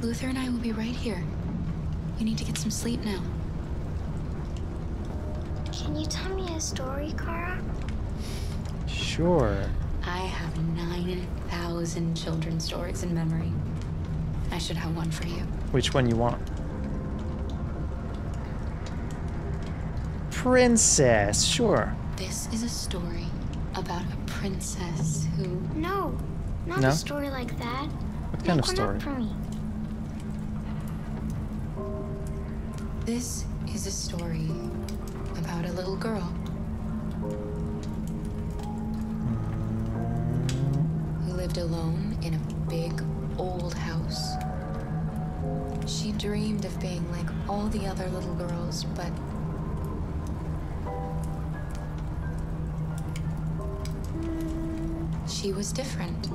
N: Luther and I will be right here. You need to get some sleep now.
M: Can you tell me a story, Kara?
B: Sure.
N: I have 9,000 children's stories in memory. I should have one for you.
B: Which one you want? Princess, sure.
N: This is a story about a princess who.
M: No, not
B: No?
M: a story like that.
B: What kind of story?
M: one up for me.
N: This is a story about a little girl who lived alone in a big old house. She dreamed of being like all the other little girls, but she was different.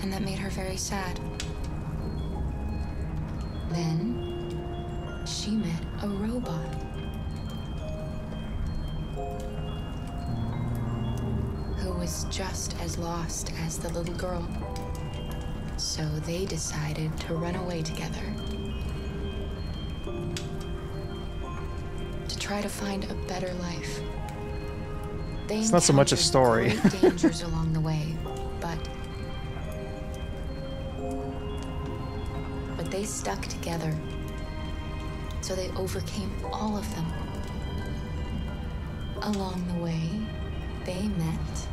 N: And that made her very sad. Then she met a robot. Who was just as lost as the little girl. So they decided to run away together. To try to find a better life. They
B: It's not so much a story. *laughs*
N: dangers along the way, but but they stuck together. So they overcame all of them. Along the way, they met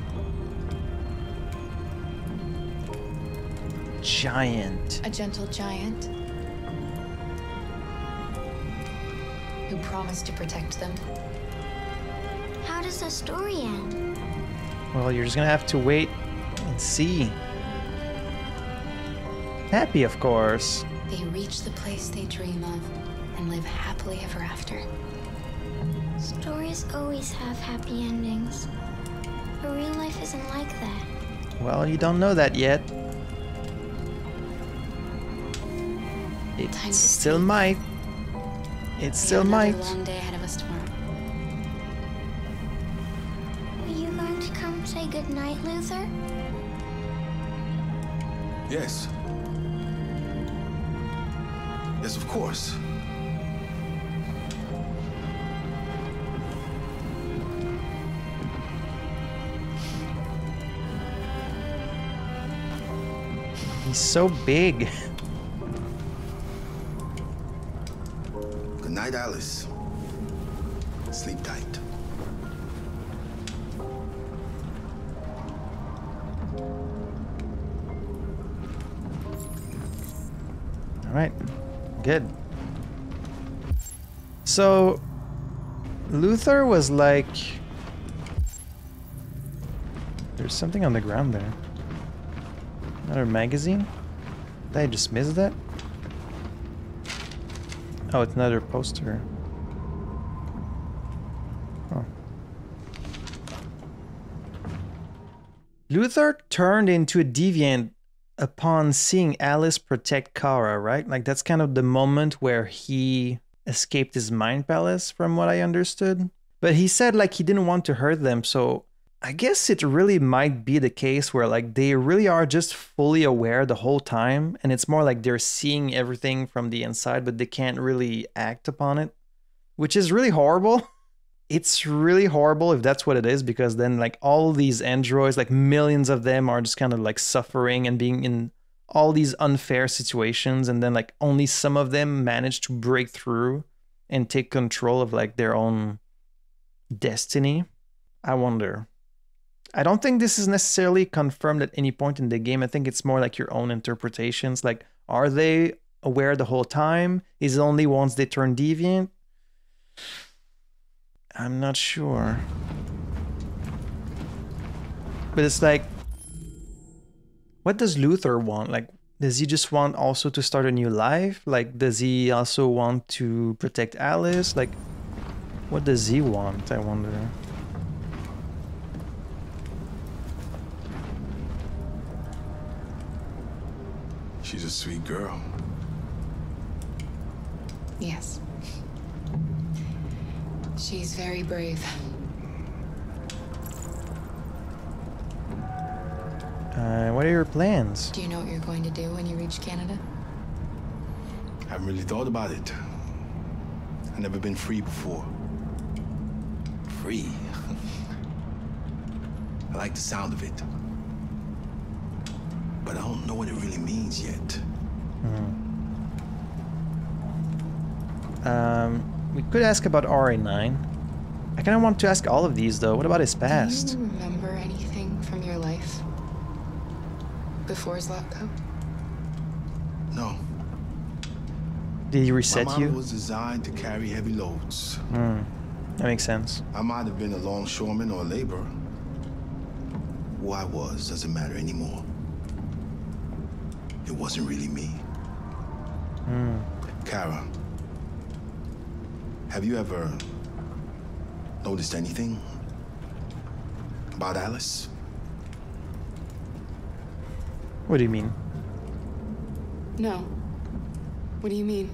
B: Giant.
N: a gentle giant who promised to protect them.
M: How does the story end?
B: Well, you're just gonna have to wait and see. Happy, of course.
N: They reach the place they dream of and live happily ever after.
M: Stories always have happy endings. But real life isn't like that.
B: Well, you don't know that yet. It
N: Time to
B: still might. It still might.
N: long day
M: Luther?
O: Yes. Yes, of course.
B: He's so big.
O: Good night, Alice. Sleep tight.
B: All right, good. So, Luther was like. There's something on the ground there. Another magazine? Did I just miss that? Oh, it's another poster. Oh. Luther turned into a deviant upon seeing Alice protect Kara, right? Like that's kind of the moment where he escaped his mind palace, from what I understood. But he said like he didn't want to hurt them, so I guess it really might be the case where like they really are just fully aware the whole time, and it's more like they're seeing everything from the inside, but they can't really act upon it, which is really horrible. *laughs* It's really horrible if that's what it is, because then like all these androids, like millions of them, are just kind of like suffering and being in all these unfair situations, and then like only some of them manage to break through and take control of like their own destiny. I wonder. I don't think this is necessarily confirmed at any point in the game. I think it's more like your own interpretations. Like, are they aware the whole time? Is it only once they turn deviant? I'm not sure. But it's like, what does Luther want? Like, does he just want also to start a new life? Like, does he also want to protect Alice? Like, what does he want? I wonder.
O: She's a sweet girl.
N: Yes. She's very brave.
B: Uh, what are your plans?
N: Do you know what you're going to do when you reach Canada?
O: I haven't really thought about it. I've never been free before. Free? *laughs* I like the sound of it. But I don't know what it really means yet.
B: Um, we could ask about RA9. I kind of want to ask all of these though. What about his past?
N: Do you remember anything from your life before Zlatko?
O: No.
B: Did he reset
O: My mind
B: you?
O: was designed to carry heavy loads.
B: Hmm, that makes sense.
O: I might have been a longshoreman or a laborer. Who I was doesn't matter anymore. It wasn't really me.
B: Hmm.
O: Kara, have you ever noticed anything about Alice?
B: What do you mean?
N: No. What do you mean?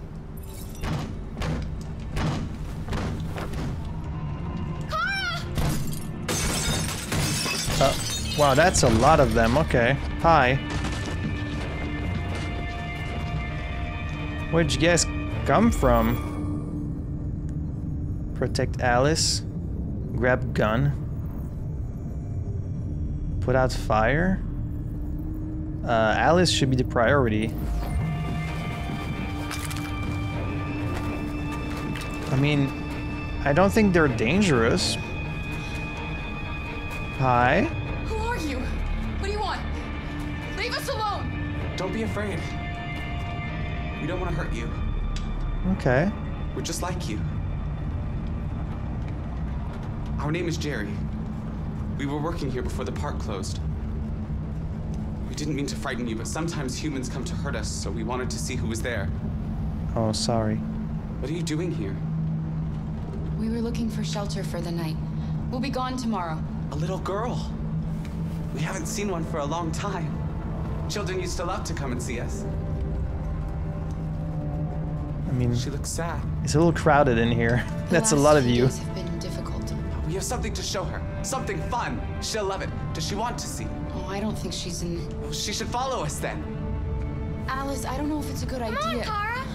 B: Uh, wow, that's a lot of them. Okay. Hi. Where'd you guys come from? Protect Alice. Grab gun. Put out fire. Uh, Alice should be the priority. I mean, I don't think they're dangerous. Hi.
P: Who are you? What do you want? Leave us alone!
D: Don't be afraid. We don't want to hurt you.
B: Okay.
D: We're just like you. Our name is Jerry. We were working here before the park closed. We didn't mean to frighten you, but sometimes humans come to hurt us, so we wanted to see who was there.
B: Oh, sorry.
D: What are you doing here?
N: We were looking for shelter for the night. We'll be gone tomorrow.
D: A little girl. We haven't seen one for a long time. Children used to love to come and see us.
B: I mean,
D: She looks sad.
B: it's a little crowded in here.
N: The *laughs*
B: That's a lot of you.
N: days have been difficult.
D: We have something to show her. Something fun. She'll love it. Does she want to see?
N: Oh, I don't think she's in.
D: Well, she should follow us then.
N: Alice, I don't know if it's a good idea. On, Kara.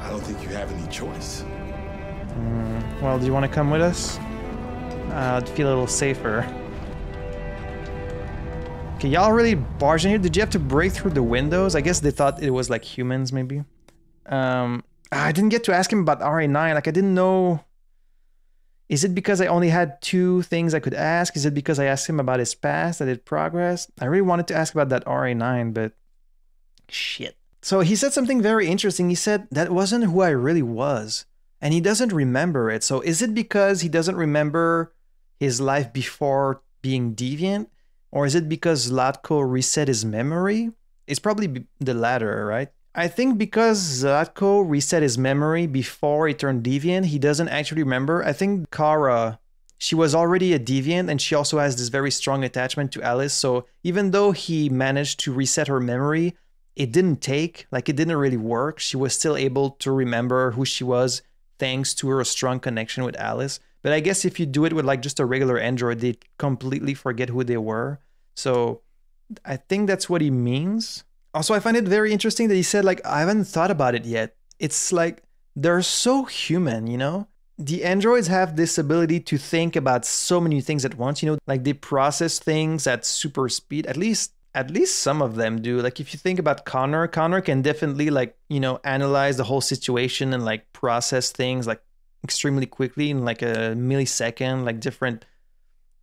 O: I don't think you have any choice.
B: Mm, well, do you want to come with us? Uh, I'd feel a little safer. Okay, y'all really barged in here? Did you have to break through the windows? I guess they thought it was like humans, maybe. Um, I didn't get to ask him about RA9. Like, I didn't know. Is it because I only had two things I could ask? Is it because I asked him about his past, that it progressed? I really wanted to ask about that RA9, but shit. So he said something very interesting. He said that wasn't who I really was, and he doesn't remember it. So is it because he doesn't remember his life before being deviant, or is it because Zlatko reset his memory? It's probably the latter, right? I think because Zlatko reset his memory before he turned deviant, he doesn't actually remember. I think Kara, she was already a deviant and she also has this very strong attachment to Alice. So even though he managed to reset her memory, it didn't take, like it didn't really work. She was still able to remember who she was thanks to her strong connection with Alice. But I guess if you do it with like just a regular android, they completely forget who they were. So I think that's what he means. Also, I find it very interesting that he said, like, I haven't thought about it yet. It's like they're so human, you know? The androids have this ability to think about so many things at once, you know, like they process things at super speed. At least at least some of them do. Like if you think about Connor, Connor can definitely like, you know, analyze the whole situation and like process things like extremely quickly in like a millisecond, like different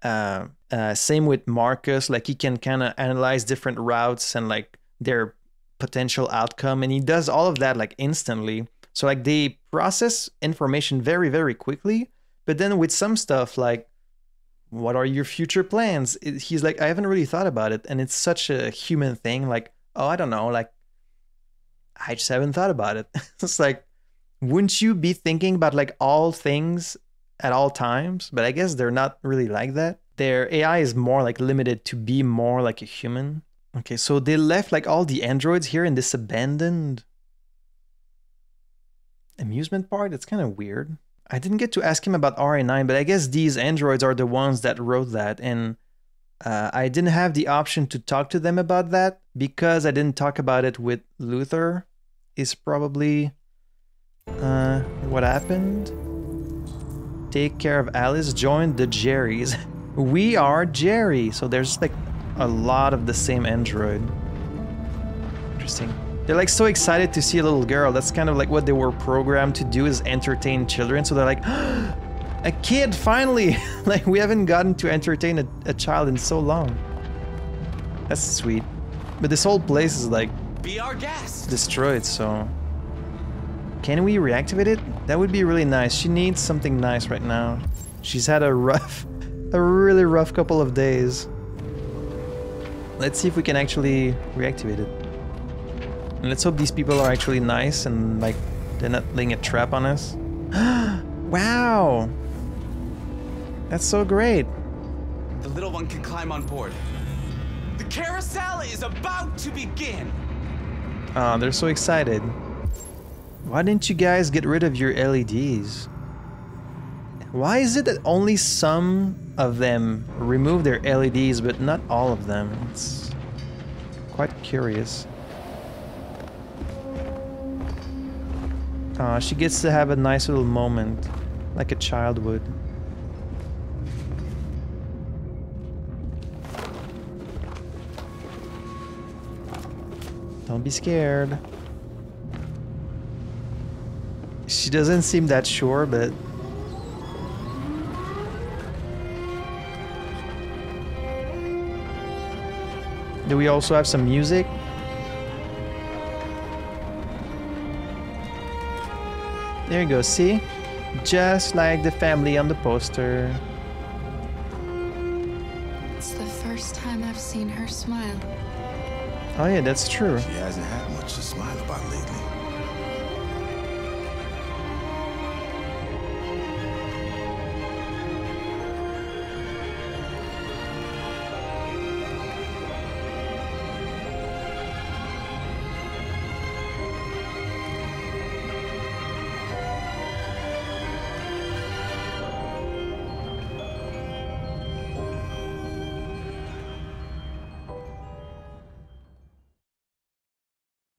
B: uh, uh, same with Markus. Like he can kind of analyze different routes and like their potential outcome, and he does all of that like instantly. So like they process information very very quickly. But then with some stuff like, what are your future plans? It- he's like, I haven't really thought about it, and it's such a human thing. Like, oh, I don't know, like. I just haven't thought about it. *laughs* it's like, wouldn't you be thinking about like all things at all times? But I guess they're not really like that. Their AI is more like limited to be more like a human. Okay, so they left like all the androids here in this abandoned amusement park. That's kind of weird. I didn't get to ask him about RA9, but I guess these androids are the ones that wrote that, and uh, I didn't have the option to talk to them about that because I didn't talk about it with Luther. Is probably uh, what happened. Take care of Alice. Join the Jerrys. *laughs* We are Jerry. So there's like a lot of the same android. Interesting. They're like so excited to see a little girl. That's kind of like what they were programmed to do is entertain children. So they're like, *gasps* a kid finally. *laughs* like we haven't gotten to entertain a, a child in so long. That's sweet. But this whole place is like
D: Be our guest.
B: destroyed, so can we reactivate it? That would be really nice. She needs something nice right now. She's had a rough, *laughs* a really rough couple of days. Let's see if we can actually reactivate it. And let's hope these people are actually nice and like they're not laying a trap on us. *gasps* wow! That's so great.
D: The little one can climb on board. The carousel is about to begin.
B: Oh, they're so excited. Why didn't you guys get rid of your LEDs? Why is it that only some of them remove their LEDs but not all of them? It's quite curious. Aw, she gets to have a nice little moment, like a child would. Don't be scared. She doesn't seem that sure, but Do we also have some music? There you go, see? Just like the family on the poster.
N: It's the first time time I've seen her smile.
B: Oh yeah, that's true.
O: She hasn't had much to smile about lately.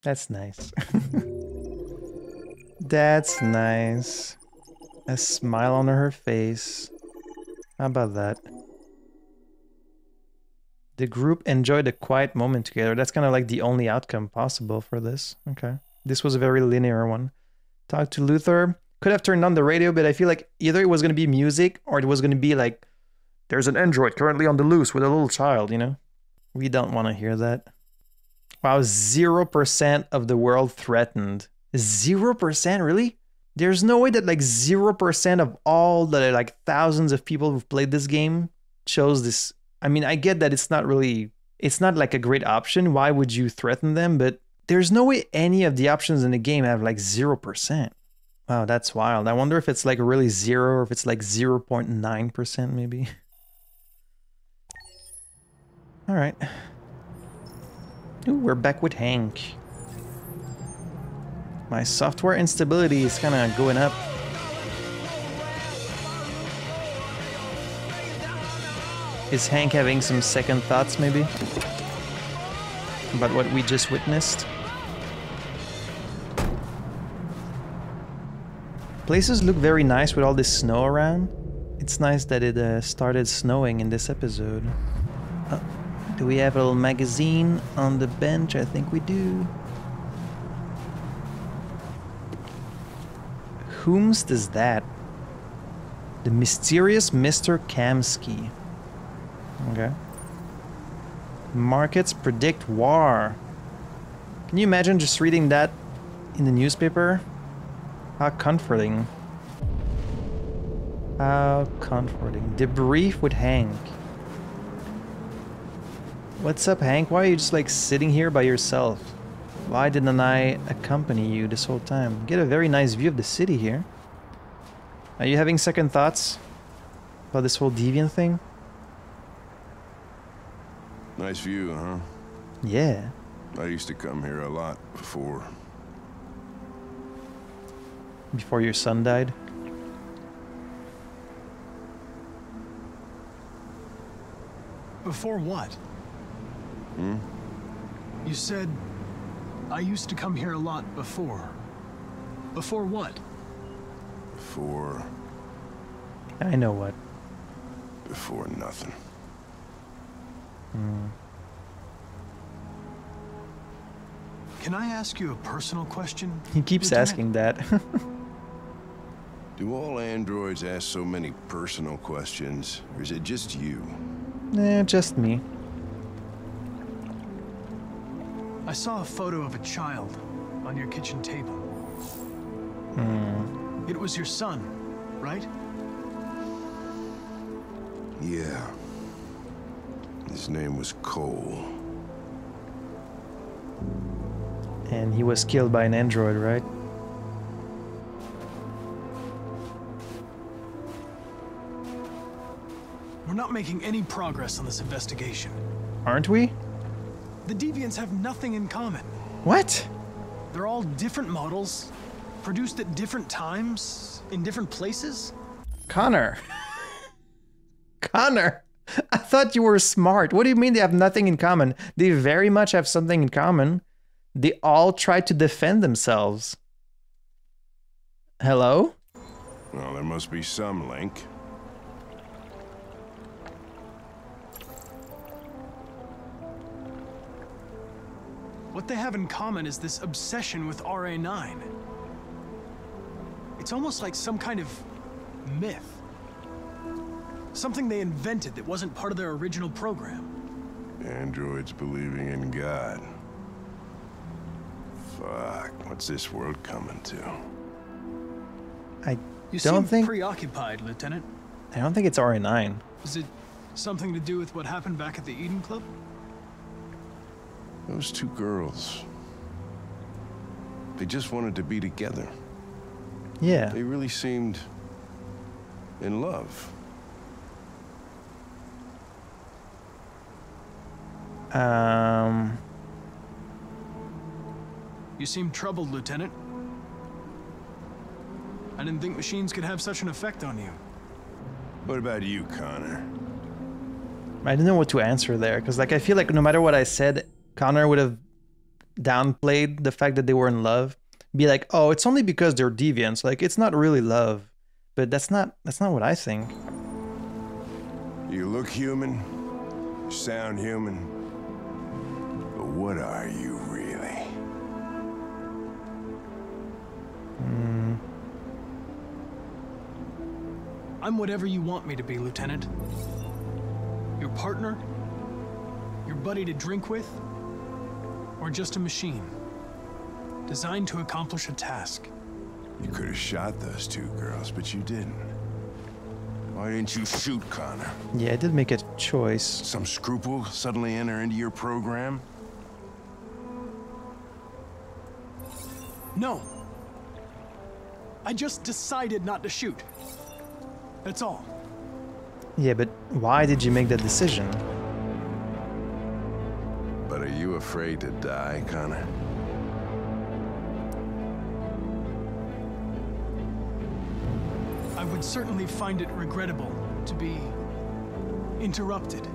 B: That's nice. That's nice. A smile on her face. How about that? The group enjoyed a quiet moment together. That's kind of like the only outcome possible for this. Okay. This was a very linear one. Talk to Luther. Could have turned on the radio, but I feel like either it was going to be music or it was going to be like, there's an android currently on the loose with a little child, you know? We don't want to hear that. Wow, 0% of the world threatened. 0%? Really? There's no way that like 0% of all the like thousands of people who've played this game chose this. I mean, I get that it's not really, it's not like a great option. Why would you threaten them? But there's no way any of the options in the game have like 0%. Wow, that's wild. I wonder if it's like really zero or if it's like 0.9% maybe. All right. Ooh, we're back with Hank. My software instability is kind of going up. Is Hank having some second thoughts, maybe? About what we just witnessed? Places look very nice with all this snow around. It's nice that it uh, started snowing in this episode. Uh, do we have a little magazine on the bench? I think we do. Whom's does that? The mysterious Mr. Kamsky. Okay. Markets predict war. Can you imagine just reading that in the newspaper? How comforting. How comforting. Debrief with Hank. What's up, Hank? Why are you just like sitting here by yourself? Why didn't I accompany you this whole time? Get a very nice view of the city here. Are you having second thoughts about this whole deviant thing?
K: Nice view, huh?
B: Yeah.
K: I used to come here a lot before.
B: Before your son died?
I: Before what?
K: Hmm?
I: You said I used to come here a lot before. Before what?
K: Before.
B: I know what.
K: Before nothing.
B: Hmm.
I: Can I ask you a personal question?
B: He keeps
I: Lieutenant?
B: asking that. *laughs*
K: Do all androids ask so many personal questions, or is it just you?
B: eh, just me.
I: I saw a photo of a child on your kitchen table.
B: Hmm.
I: It was your son, right?
K: Yeah. His name was Cole.
B: And he was killed by an android, right?
I: We're not making any progress on this investigation.
B: Aren't we?
I: The Deviants have nothing in common.
B: What?
I: They're all different models, produced at different times, in different places.
B: Connor. *laughs* Connor. I thought you were smart. What do you mean they have nothing in common? They very much have something in common. They all try to defend themselves. Hello?
K: Well, there must be some link.
I: What they have in common is this obsession with RA9. It's almost like some kind of myth. Something they invented that wasn't part of their original program.
K: Androids believing in God. Fuck, what's this world coming to?
B: I
I: You
B: don't
I: seem
B: think
I: preoccupied, Lieutenant.
B: I don't think it's RA9.
I: Is it Something to do with what happened back at the Eden Club?
H: Those two girls. They just wanted to be together.
B: Yeah.
H: They really seemed in love.
B: Um.
I: You seem troubled, Lieutenant. I didn't think machines could have such an effect on you.
H: What about you, Connor?
B: I didn't know what to answer there because, like, I feel like no matter what I said, Connor would have downplayed the fact that they were in love. Be like, "Oh, it's only because they're deviants. Like, it's not really love." But that's not that's not what I think.
H: You look human, you sound human, but what are you really?
B: Hmm.
I: I'm whatever you want me to be, Lieutenant. Your partner? Your buddy to drink with? Or just a machine? Designed to accomplish a task.
H: You could have shot those two girls, but you didn't. Why didn't you shoot Connor?
B: Yeah, I did make a choice.
H: Some scruple suddenly enter into your program?
I: No. I just decided not to shoot. That's all.
B: Yeah, but why did you make that decision?
H: But are you afraid to die, Connor?
I: I would certainly find it regrettable to be interrupted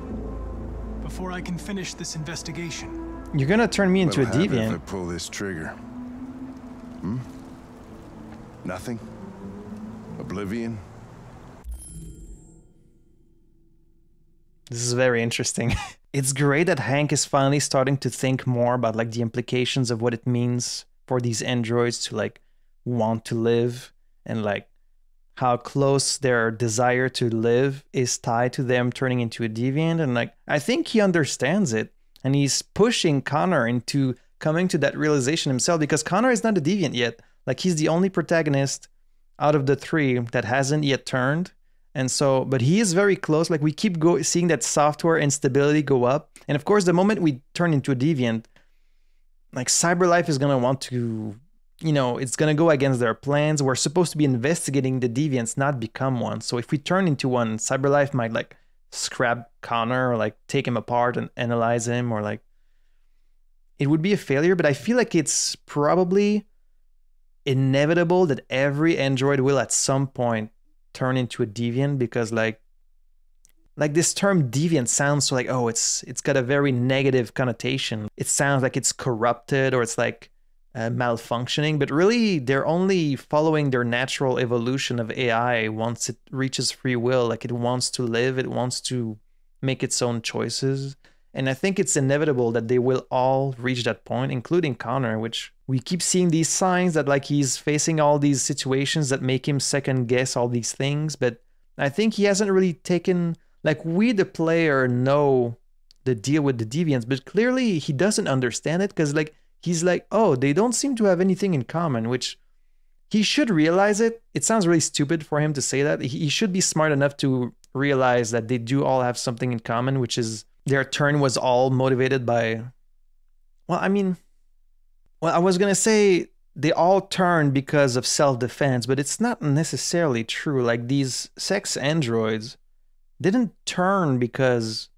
I: before I can finish this investigation.
B: You're gonna turn me into a
H: What'll happen If I pull this trigger. Hmm? Nothing? Oblivion?
B: This is very interesting. *laughs* it's great that Hank is finally starting to think more about like the implications of what it means for these androids to like want to live and like how close their desire to live is tied to them turning into a deviant and like I think he understands it and he's pushing Connor into coming to that realization himself because Connor is not a deviant yet. Like he's the only protagonist out of the three that hasn't yet turned. And so, but he is very close. Like we keep go seeing that software instability go up. And of course, the moment we turn into a deviant, like CyberLife is gonna want to, you know, it's gonna go against their plans. We're supposed to be investigating the deviants, not become one. So if we turn into one, CyberLife might like scrap Connor or like take him apart and analyze him or like it would be a failure. But I feel like it's probably inevitable that every android will at some point turn into a deviant because like like this term deviant sounds so like oh it's it's got a very negative connotation. It sounds like it's corrupted or it's like uh, malfunctioning but really they're only following their natural evolution of ai once it reaches free will. Like it wants to live it wants to make its own choices. And i think it's inevitable that they will all reach that point including connor which we keep seeing these signs that like he's facing all these situations that make him second guess all these things but i think he hasn't really taken like we the player know the deal with the deviants but clearly he doesn't understand it because like he's like oh they don't seem to have anything in common which he should realize it. It sounds really stupid for him to say that. He he should be smart enough to realize that they do all have something in common which is their turn was all motivated by well i mean well, I was gonna say they all turn because of self-defense, but it's not necessarily true. Like these sex androids didn't turn because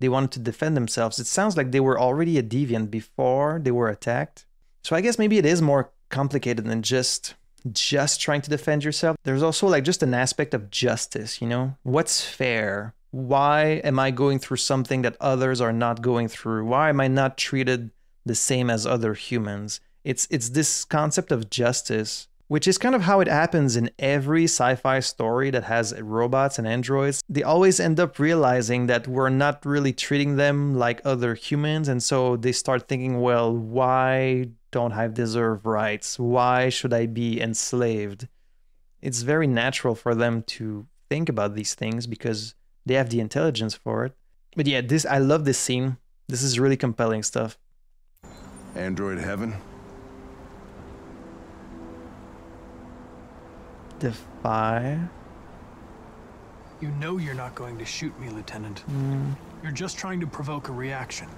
B: they wanted to defend themselves. It sounds like they were already a deviant before they were attacked. So I guess maybe it is more complicated than just just trying to defend yourself. There's also like just an aspect of justice, you know? What's fair? Why am I going through something that others are not going through? Why am I not treated the same as other humans. It's it's this concept of justice, which is kind of how it happens in every sci-fi story that has robots and androids. They always end up realizing that we're not really treating them like other humans and so they start thinking, well, why don't I deserve rights? Why should I be enslaved? It's very natural for them to think about these things because they have the intelligence for it. But yeah, this I love this scene. This is really compelling stuff.
H: Android heaven?
B: Defy.
I: You know you're not going to shoot me, Lieutenant.
B: Mm.
I: You're just trying to provoke a reaction.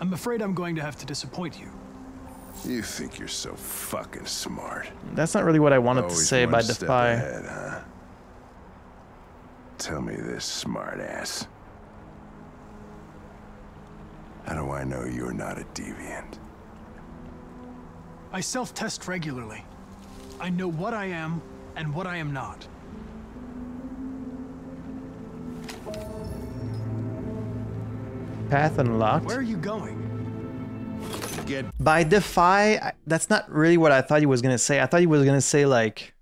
I: I'm afraid I'm going to have to disappoint you.
K: You think you're so fucking smart.
B: That's not really what I wanted to
K: Always
B: say
K: one
B: by
K: step
B: Defy.
K: ahead, huh? Tell me this, smartass. How do I know you're not a deviant?
I: I self-test regularly. I know what I am and what I am not.
B: Path unlocked.
I: Where are you going?
K: Get
B: By Defy, I- that's not really what I thought he was gonna say. I thought he was gonna say like,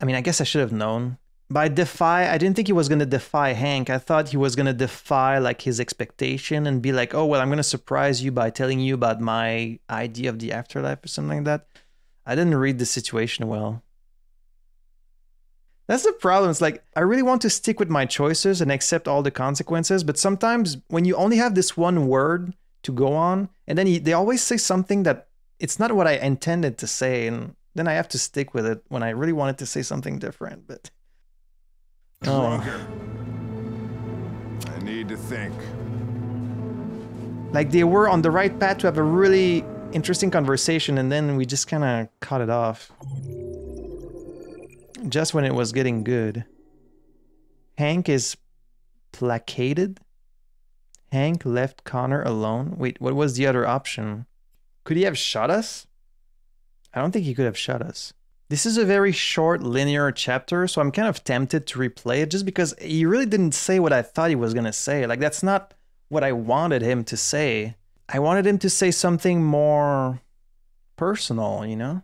B: I mean, I guess I should have known. By Defy, I didn't think he was gonna defy Hank. I thought he was gonna defy like his expectation and be like, oh well, I'm gonna surprise you by telling you about my idea of the afterlife or something like that. I didn't read the situation well. That's the problem. It's like I really want to stick with my choices and accept all the consequences, but sometimes when you only have this one word to go on, and then he, they always say something that it's not what I intended to say, and then I have to stick with it when I really wanted to say something different. But oh,
K: I need to think.
B: like they were on the right path to have a really interesting conversation, and then we just kind of cut it off just when it was getting good. Hank is placated. Hank left Connor alone. Wait, what was the other option? Could he have shot us? I don't think he could have shot us. This is a very short linear chapter, so I'm kind of tempted to replay it just because he really didn't say what I thought he was going to say. Like, that's not what I wanted him to say. I wanted him to say something more personal, you know?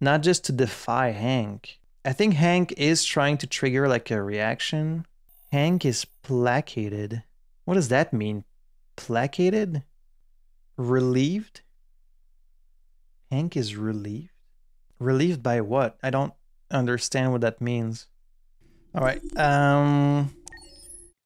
B: Not just to defy Hank. I think Hank is trying to trigger like a reaction. Hank is placated. What does that mean? Placated? Relieved? Hank is relieved? Relieved by what? I don't understand what that means. All right. Um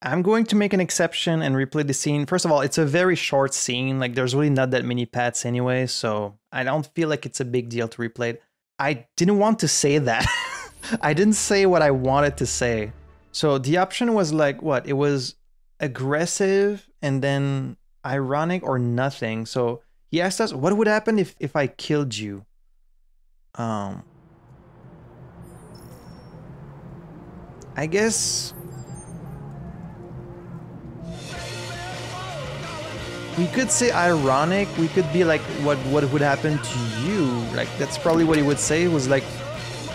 B: I'm going to make an exception and replay the scene. First of all, it's a very short scene. Like there's really not that many paths anyway, so I don't feel like it's a big deal to replay it. I didn't want to say that. *laughs* I didn't say what I wanted to say. So the option was like what? It was aggressive and then ironic or nothing. So he asked us, what would happen if, if I killed you? Um I guess we could say ironic. We could be like, what what would happen to you? Like that's probably what he would say. Was like,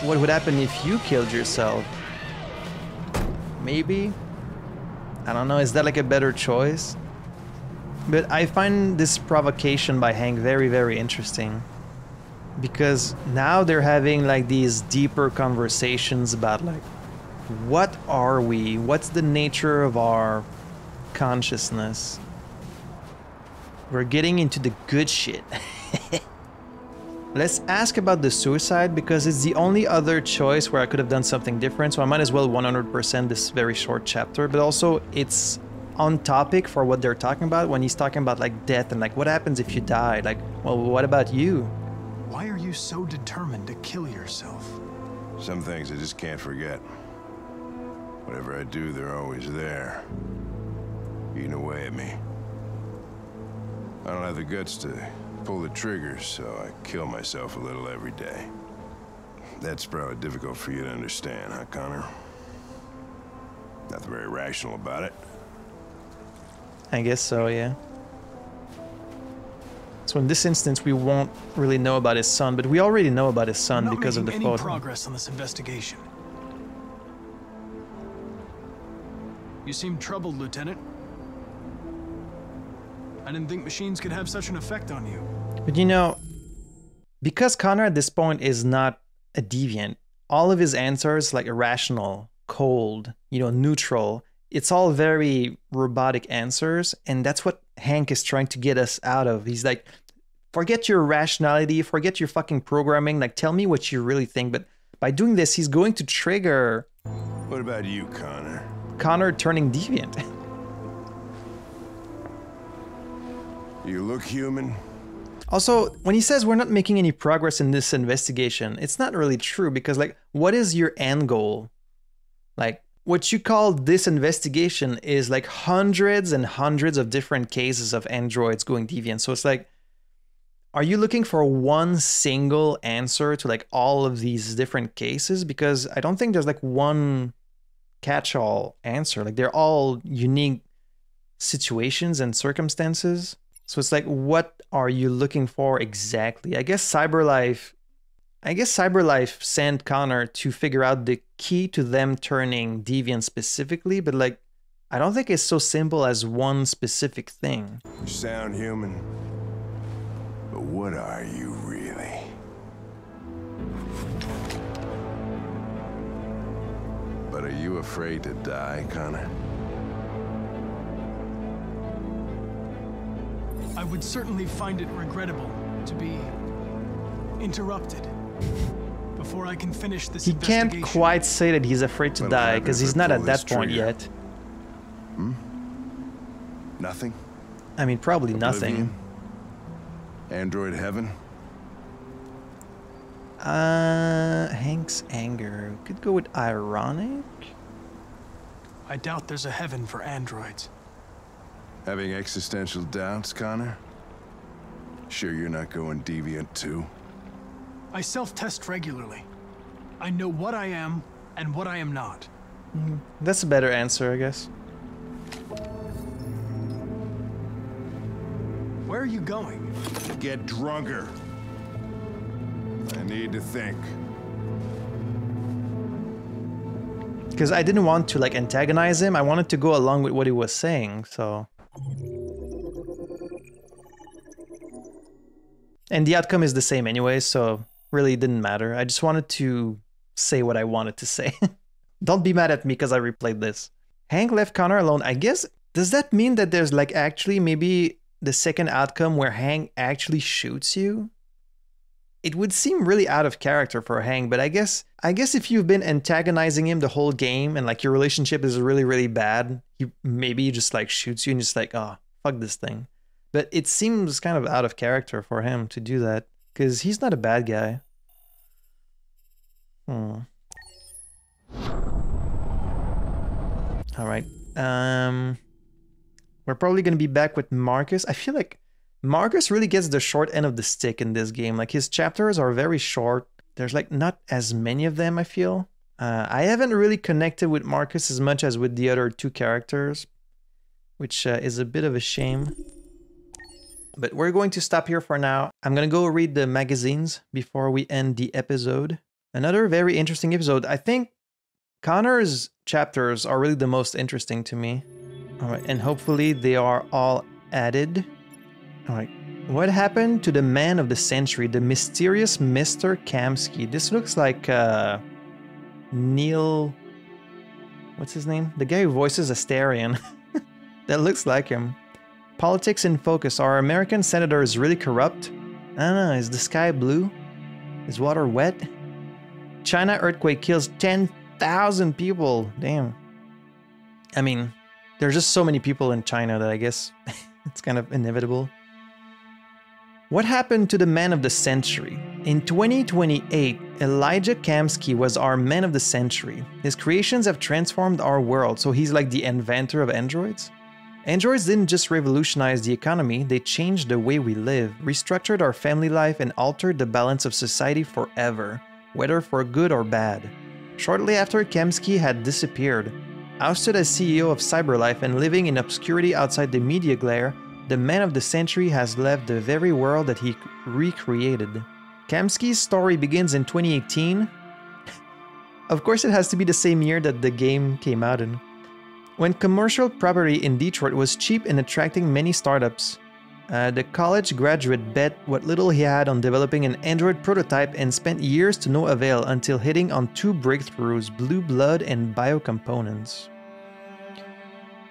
B: what would happen if you killed yourself? Maybe. I don't know. Is that like a better choice? But I find this provocation by Hank very very interesting. Because now they're having like these deeper conversations about like, what are we? What's the nature of our consciousness? We're getting into the good shit. *laughs* Let's ask about the suicide because it's the only other choice where I could have done something different. So I might as well 100% this very short chapter. But also, it's on topic for what they're talking about when he's talking about like death and like what happens if you die. Like, well, what about you?
I: Why are you so determined to kill yourself?
K: Some things I just can't forget. Whatever I do, they're always there. Eating away at me. I don't have the guts to pull the trigger, so I kill myself a little every day. That's probably difficult for you to understand, huh, Connor? Nothing very rational about it.
B: I guess so, yeah. So in this instance, we won't really know about his son, but we already know about his son because of the
I: any
B: photo.
I: progress on this investigation. You seem troubled, Lieutenant. I didn't think machines could have such an effect on you.
B: But you know, because Connor at this point is not a deviant, all of his answers like irrational, cold, you know, neutral. It's all very robotic answers, and that's what Hank is trying to get us out of. He's like, forget your rationality, forget your fucking programming, like tell me what you really think. But by doing this, he's going to trigger
K: What about you, Connor?
B: Connor turning deviant. *laughs*
K: You look human.
B: Also, when he says we're not making any progress in this investigation, it's not really true because, like, what is your end goal? Like what you call this investigation is like hundreds and hundreds of different cases of androids going deviant. So it's like, are you looking for one single answer to like all of these different cases? Because I don't think there's like one catch all answer. Like they're all unique situations and circumstances. So it's like, what are you looking for exactly? I guess CyberLife, I guess CyberLife sent Connor to figure out the key to them turning deviant specifically, but like, I don't think it's so simple as one specific thing.
K: You sound human, but what are you really? But are you afraid to die, Connor?
I: I would certainly find it regrettable to be interrupted before I can finish this
B: He can't quite say that he's afraid to
K: What'll
B: die because he's not at that point
K: trigger?
B: yet.
K: Hmm? Nothing?
B: I mean, probably nothing.
K: Android heaven?
B: Uh, Hank's anger. Could go with ironic.
I: I doubt there's a heaven for androids.
K: Having existential doubts, Connor? Sure you're not going deviant too?
I: I self-test regularly. I know what I am and what I am not.
B: That's a better answer, I guess.
I: Where are you going?
K: Get drunker. I need to think.
B: Because I didn't want to like antagonize him. I wanted to go along with what he was saying, so. And the outcome is the same anyway, so really didn't matter. I just wanted to say what I wanted to say. *laughs* Don't be mad at me because I replayed this. Hank left Connor alone. I guess, does that mean that there's like actually maybe the second outcome where Hank actually shoots you? It would seem really out of character for Hank, but I guess I guess if you've been antagonizing him the whole game and like your relationship is really really bad, he maybe he just like shoots you and just like, oh, fuck this thing. But it seems kind of out of character for him to do that because he's not a bad guy. Hmm. All right. Um, we're probably gonna be back with Markus. I feel like Markus really gets the short end of the stick in this game. Like his chapters are very short. There's like not as many of them. I feel. Uh, I haven't really connected with Markus as much as with the other two characters, which uh, is a bit of a shame. But we're going to stop here for now. I'm gonna go read the magazines before we end the episode. Another very interesting episode. I think Connor's chapters are really the most interesting to me. All right, and hopefully they are all added. All right, what happened to the man of the century, the mysterious Mr. Kamsky? This looks like uh, Neil. What's his name? The guy who voices Astarion. *laughs* that looks like him. Politics in focus. Are American senators really corrupt? I don't know. Is the sky blue? Is water wet? China earthquake kills 10,000 people. Damn. I mean, there's just so many people in China that I guess *laughs* it's kind of inevitable. What happened to the man of the century? In 2028, Elijah Kamsky was our man of the century. His creations have transformed our world, so he's like the inventor of androids? Androids didn't just revolutionize the economy, they changed the way we live, restructured our family life, and altered the balance of society forever, whether for good or bad. Shortly after Kamsky had disappeared, ousted as CEO of CyberLife and living in obscurity outside the media glare, the man of the century has left the very world that he recreated. Kamsky's story begins in 2018. of course, it has to be the same year that the game came out in. When commercial property in Detroit was cheap and attracting many startups, uh, the college graduate bet what little he had on developing an Android prototype and spent years to no avail until hitting on two breakthroughs Blue Blood and Biocomponents.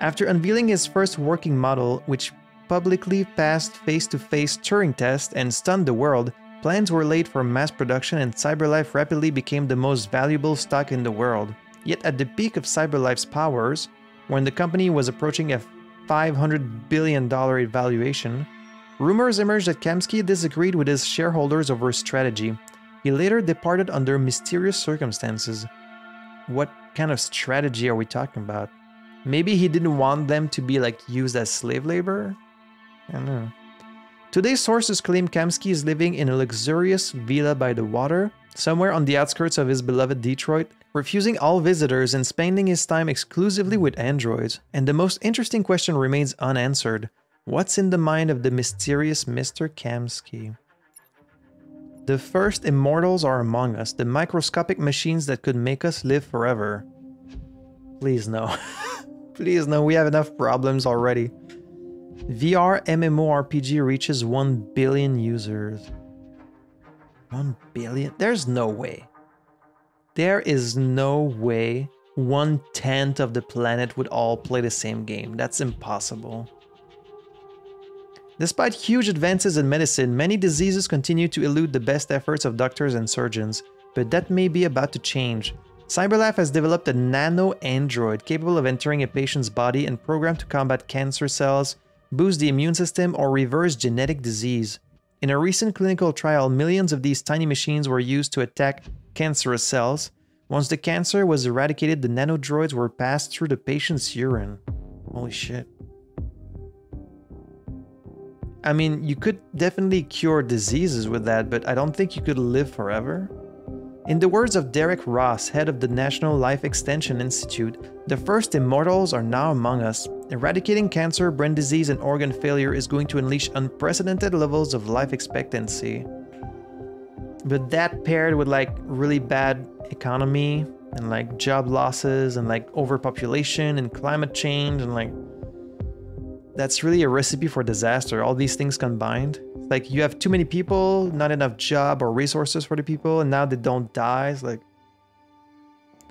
B: After unveiling his first working model, which publicly passed face to face Turing test and stunned the world, plans were laid for mass production and CyberLife rapidly became the most valuable stock in the world. Yet at the peak of CyberLife's powers, when the company was approaching a $500 billion valuation, rumors emerged that Kamsky disagreed with his shareholders over strategy. He later departed under mysterious circumstances. what kind of strategy are we talking about? Maybe he didn't want them to be like used as slave labor? I don't know. Today's sources claim Kamsky is living in a luxurious villa by the water, somewhere on the outskirts of his beloved Detroit, refusing all visitors and spending his time exclusively with androids. And the most interesting question remains unanswered. What's in the mind of the mysterious Mr. Kamsky? The first immortals are among us, the microscopic machines that could make us live forever. Please no. *laughs* Please no, we have enough problems already. VR MMORPG reaches 1 billion users. 1 billion? There's no way. There is no way one tenth of the planet would all play the same game. That's impossible. Despite huge advances in medicine, many diseases continue to elude the best efforts of doctors and surgeons, but that may be about to change. CyberLife has developed a nano android capable of entering a patient's body and programmed to combat cancer cells, boost the immune system, or reverse genetic disease. In a recent clinical trial, millions of these tiny machines were used to attack cancerous cells. Once the cancer was eradicated, the nanodroids were passed through the patient's urine. Holy shit. I mean, you could definitely cure diseases with that, but I don't think you could live forever. In the words of Derek Ross, head of the National Life Extension Institute, the first immortals are now among us. Eradicating cancer, brain disease, and organ failure is going to unleash unprecedented levels of life expectancy. But that paired with like really bad economy and like job losses and like overpopulation and climate change and like that's really a recipe for disaster. All these things combined. Like you have too many people, not enough job or resources for the people, and now they don't die. It's like.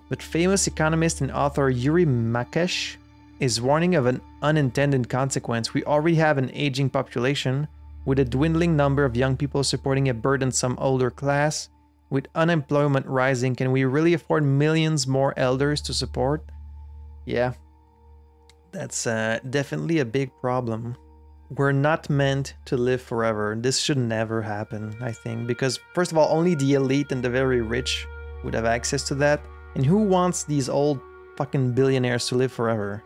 B: But famous economist and author Yuri Makesh is warning of an unintended consequence. We already have an aging population, with a dwindling number of young people supporting a burdensome older class. With unemployment rising, can we really afford millions more elders to support? Yeah, that's uh, definitely a big problem. We're not meant to live forever. This should never happen, I think, because first of all, only the elite and the very rich would have access to that. And who wants these old fucking billionaires to live forever?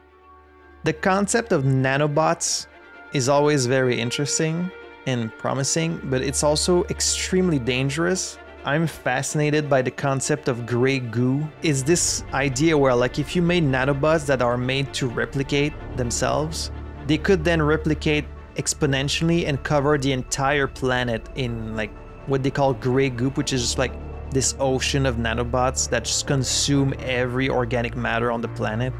B: The concept of nanobots is always very interesting and promising, but it's also extremely dangerous. I'm fascinated by the concept of gray goo. Is this idea where like if you made nanobots that are made to replicate themselves, they could then replicate exponentially and cover the entire planet in like what they call gray goop, which is just like this ocean of nanobots that just consume every organic matter on the planet.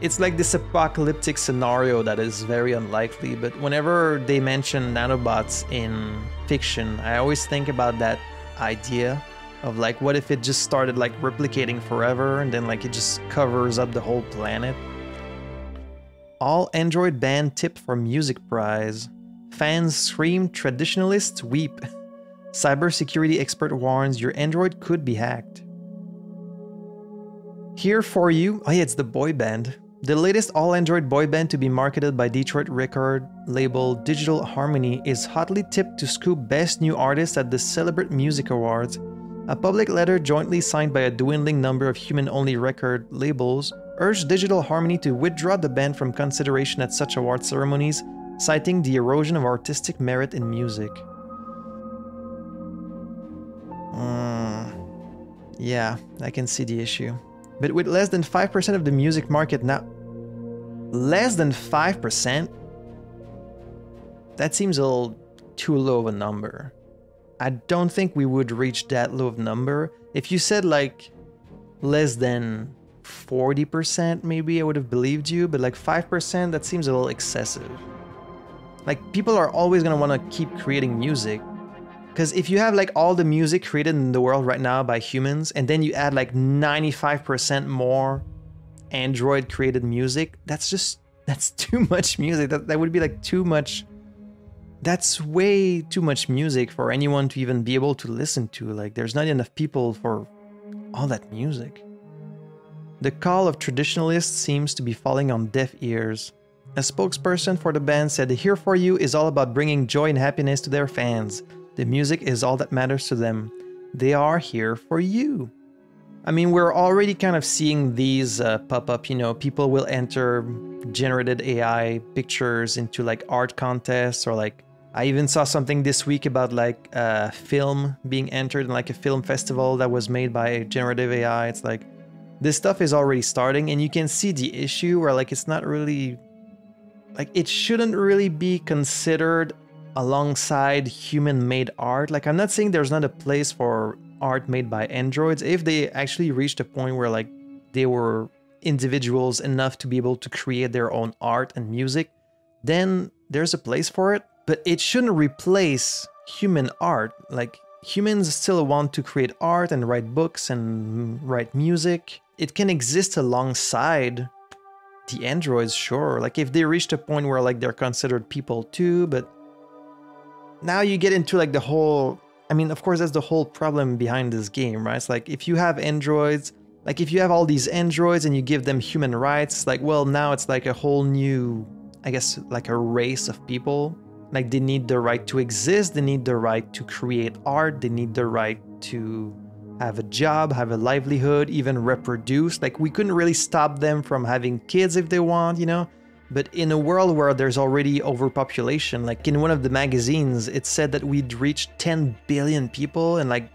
B: It's like this apocalyptic scenario that is very unlikely, but whenever they mention nanobots in fiction, I always think about that idea of like what if it just started like replicating forever and then like it just covers up the whole planet. All Android band tip for music prize. Fans scream, traditionalists weep. *laughs* Cybersecurity expert warns your Android could be hacked. Here for you, oh yeah, it's the boy band. The latest all Android boy band to be marketed by Detroit record label Digital Harmony is hotly tipped to scoop Best New Artist at the Celebrate Music Awards. A public letter jointly signed by a dwindling number of human only record labels urged Digital Harmony to withdraw the band from consideration at such award ceremonies, citing the erosion of artistic merit in music. Mm, yeah, I can see the issue. But with less than 5% of the music market now, less than 5%? That seems a little too low of a number. I don't think we would reach that low of number. If you said like less than 40%, maybe I would have believed you, but like 5%, that seems a little excessive. Like people are always gonna wanna keep creating music. Because if you have like all the music created in the world right now by humans, and then you add like 95% more Android created music, that's just, *laughs* that's too much music. That, that would be like too much, that's way too much music for anyone to even be able to listen to. Like there's not enough people for all that music. The call of traditionalists seems to be falling on deaf ears. A spokesperson for the band said Here For You is all about bringing joy and happiness to their fans. The music is all that matters to them. They are here for you. I mean, we're already kind of seeing these uh, pop up. You know, people will enter generated AI pictures into like art contests or like I even saw something this week about like a film being entered in like a film festival that was made by generative AI. It's like this stuff is already starting and you can see the issue where like it's not really like it shouldn't really be considered alongside human made art. Like I'm not saying there's not a place for art made by androids if they actually reached a point where like they were individuals enough to be able to create their own art and music, then there's a place for it but it shouldn't replace human art. Like humans still want to create art and write books and write music. It can exist alongside the androids, sure. Like if they reached a point where like they're considered people too, but now you get into like the whole I mean, of course that's the whole problem behind this game, right? It's like if you have androids, like if you have all these androids and you give them human rights, like well now it's like a whole new I guess like a race of people like they need the right to exist, they need the right to create art, they need the right to have a job, have a livelihood, even reproduce. Like we couldn't really stop them from having kids if they want, you know? But in a world where there's already overpopulation, like in one of the magazines, it said that we'd reached 10 billion people and like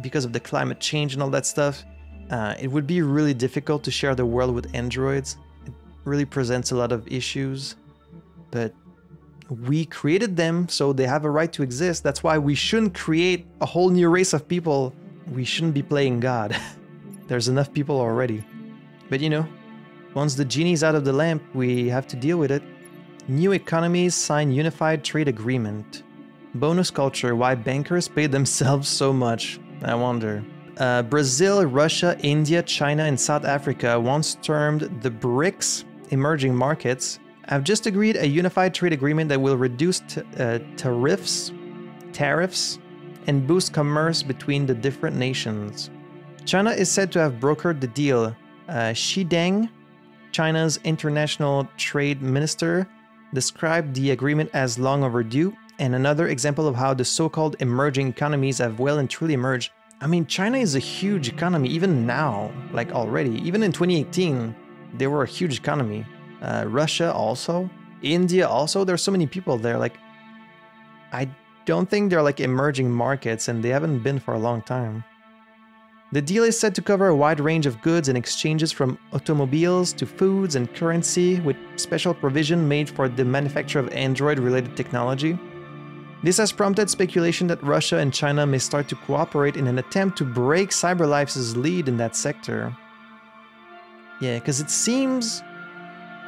B: because of the climate change and all that stuff, uh, it would be really difficult to share the world with androids. It really presents a lot of issues. But we created them, so they have a right to exist. That's why we shouldn't create a whole new race of people. We shouldn't be playing God. *laughs* There's enough people already. But you know, once the genie's out of the lamp, we have to deal with it. New economies sign unified trade agreement. Bonus culture, why bankers pay themselves so much? I wonder. Uh, Brazil, Russia, India, China, and South Africa, once termed the BRICS emerging markets, I've just agreed a unified trade agreement that will reduce uh, tariffs, tariffs, and boost commerce between the different nations. China is said to have brokered the deal. Uh, Xi Deng, China's international trade minister, described the agreement as long overdue and another example of how the so-called emerging economies have well and truly emerged. I mean, China is a huge economy even now, like already. Even in 2018, they were a huge economy uh, Russia also, India also. There's so many people there. Like, I don't think they're like emerging markets, and they haven't been for a long time. The deal is said to cover a wide range of goods and exchanges from automobiles to foods and currency, with special provision made for the manufacture of Android related technology. This has prompted speculation that Russia and China may start to cooperate in an attempt to break CyberLife's lead in that sector. Yeah, because it seems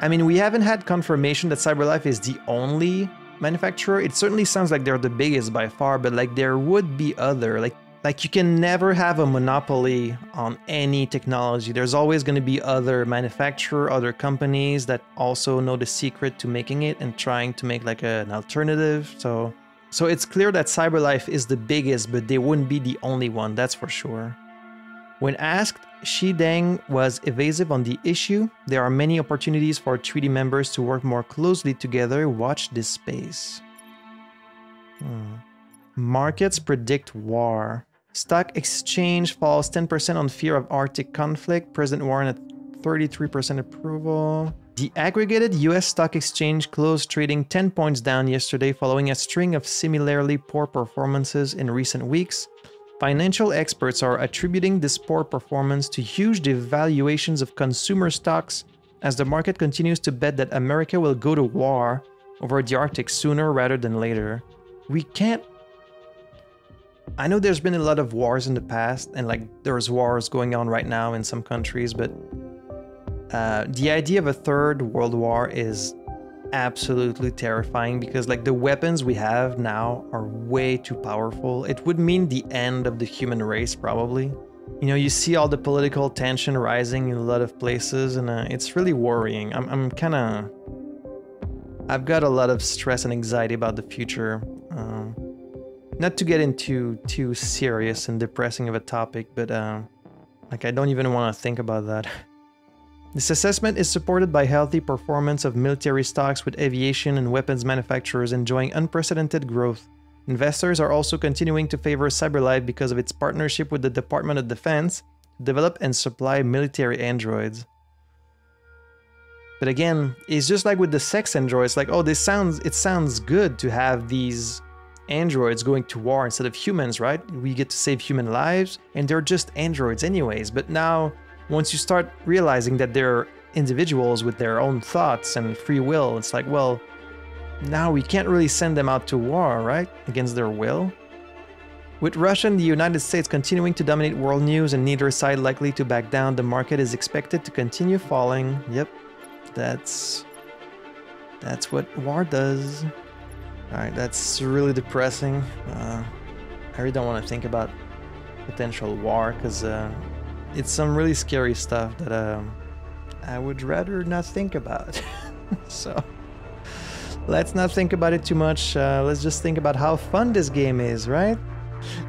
B: I mean, we haven't had confirmation that CyberLife is the only manufacturer. It certainly sounds like they're the biggest by far, but like there would be other like like you can never have a monopoly on any technology. There's always going to be other manufacturer, other companies that also know the secret to making it and trying to make like an alternative. So so it's clear that CyberLife is the biggest, but they wouldn't be the only one, that's for sure. When asked, Xi Deng was evasive on the issue. There are many opportunities for treaty members to work more closely together. Watch this space. Hmm. Markets predict war. Stock exchange falls 10% on fear of Arctic conflict. President Warren at 33% approval. The aggregated US stock exchange closed trading 10 points down yesterday following a string of similarly poor performances in recent weeks. Financial experts are attributing this poor performance to huge devaluations of consumer stocks as the market continues to bet that America will go to war over the Arctic sooner rather than later. We can't. I know there's been a lot of wars in the past, and like there's wars going on right now in some countries, but uh, the idea of a third world war is absolutely terrifying because like the weapons we have now are way too powerful. It would mean the end of the human race probably. You know, you see all the political tension rising in a lot of places and uh, it's really worrying. I'm, I'm kind of... I've got a lot of stress and anxiety about the future. Um, not to get into too serious and depressing of a topic, but uh, like I don't even want to think about that. *laughs* This assessment is supported by healthy performance of military stocks with aviation and weapons manufacturers enjoying unprecedented growth. Investors are also continuing to favor CyberLife because of its partnership with the Department of Defense, to develop and supply military androids. But again, it's just like with the sex androids, like, oh, this sounds, it sounds good to have these androids going to war instead of humans, right? We get to save human lives, and they're just androids anyways. But now, once you start realizing that they're individuals with their own thoughts and free will, it's like, well, now we can't really send them out to war, right? Against their will. With Russia and the United States continuing to dominate world news and neither side likely to back down, the market is expected to continue falling. Yep, that's that's what war does. All right, that's really depressing. Uh, I really don't want to think about potential war because uh, it's some really scary stuff that uh, I would rather not think about. *laughs* so let's not think about it too much. Uh, let's just think about how fun this game is, right?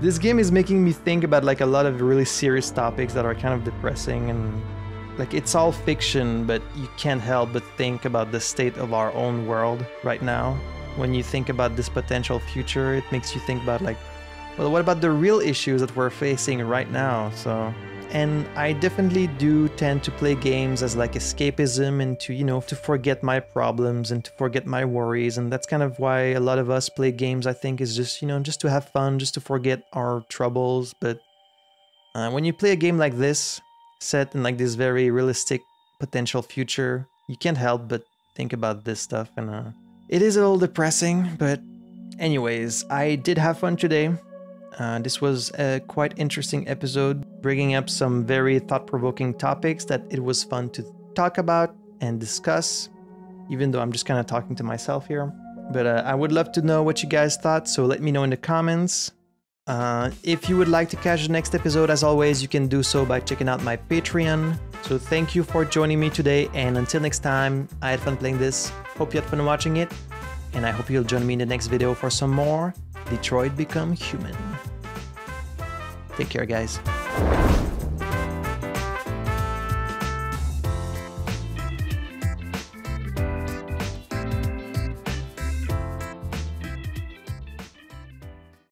B: This game is making me think about like a lot of really serious topics that are kind of depressing and like it's all fiction, but you can't help but think about the state of our own world right now. When you think about this potential future, it makes you think about like, well, what about the real issues that we're facing right now? So and I definitely do tend to play games as like escapism and to, you know, to forget my problems and to forget my worries. And that's kind of why a lot of us play games, I think, is just, you know, just to have fun, just to forget our troubles. But uh, when you play a game like this, set in like this very realistic potential future, you can't help but think about this stuff. And uh, it is a little depressing, but anyways, I did have fun today. Uh, this was a quite interesting episode, bringing up some very thought provoking topics that it was fun to talk about and discuss, even though I'm just kind of talking to myself here. But uh, I would love to know what you guys thought, so let me know in the comments. Uh, if you would like to catch the next episode, as always, you can do so by checking out my Patreon. So thank you for joining me today, and until next time, I had fun playing this. Hope you had fun watching it, and I hope you'll join me in the next video for some more Detroit Become Human. Take care, guys.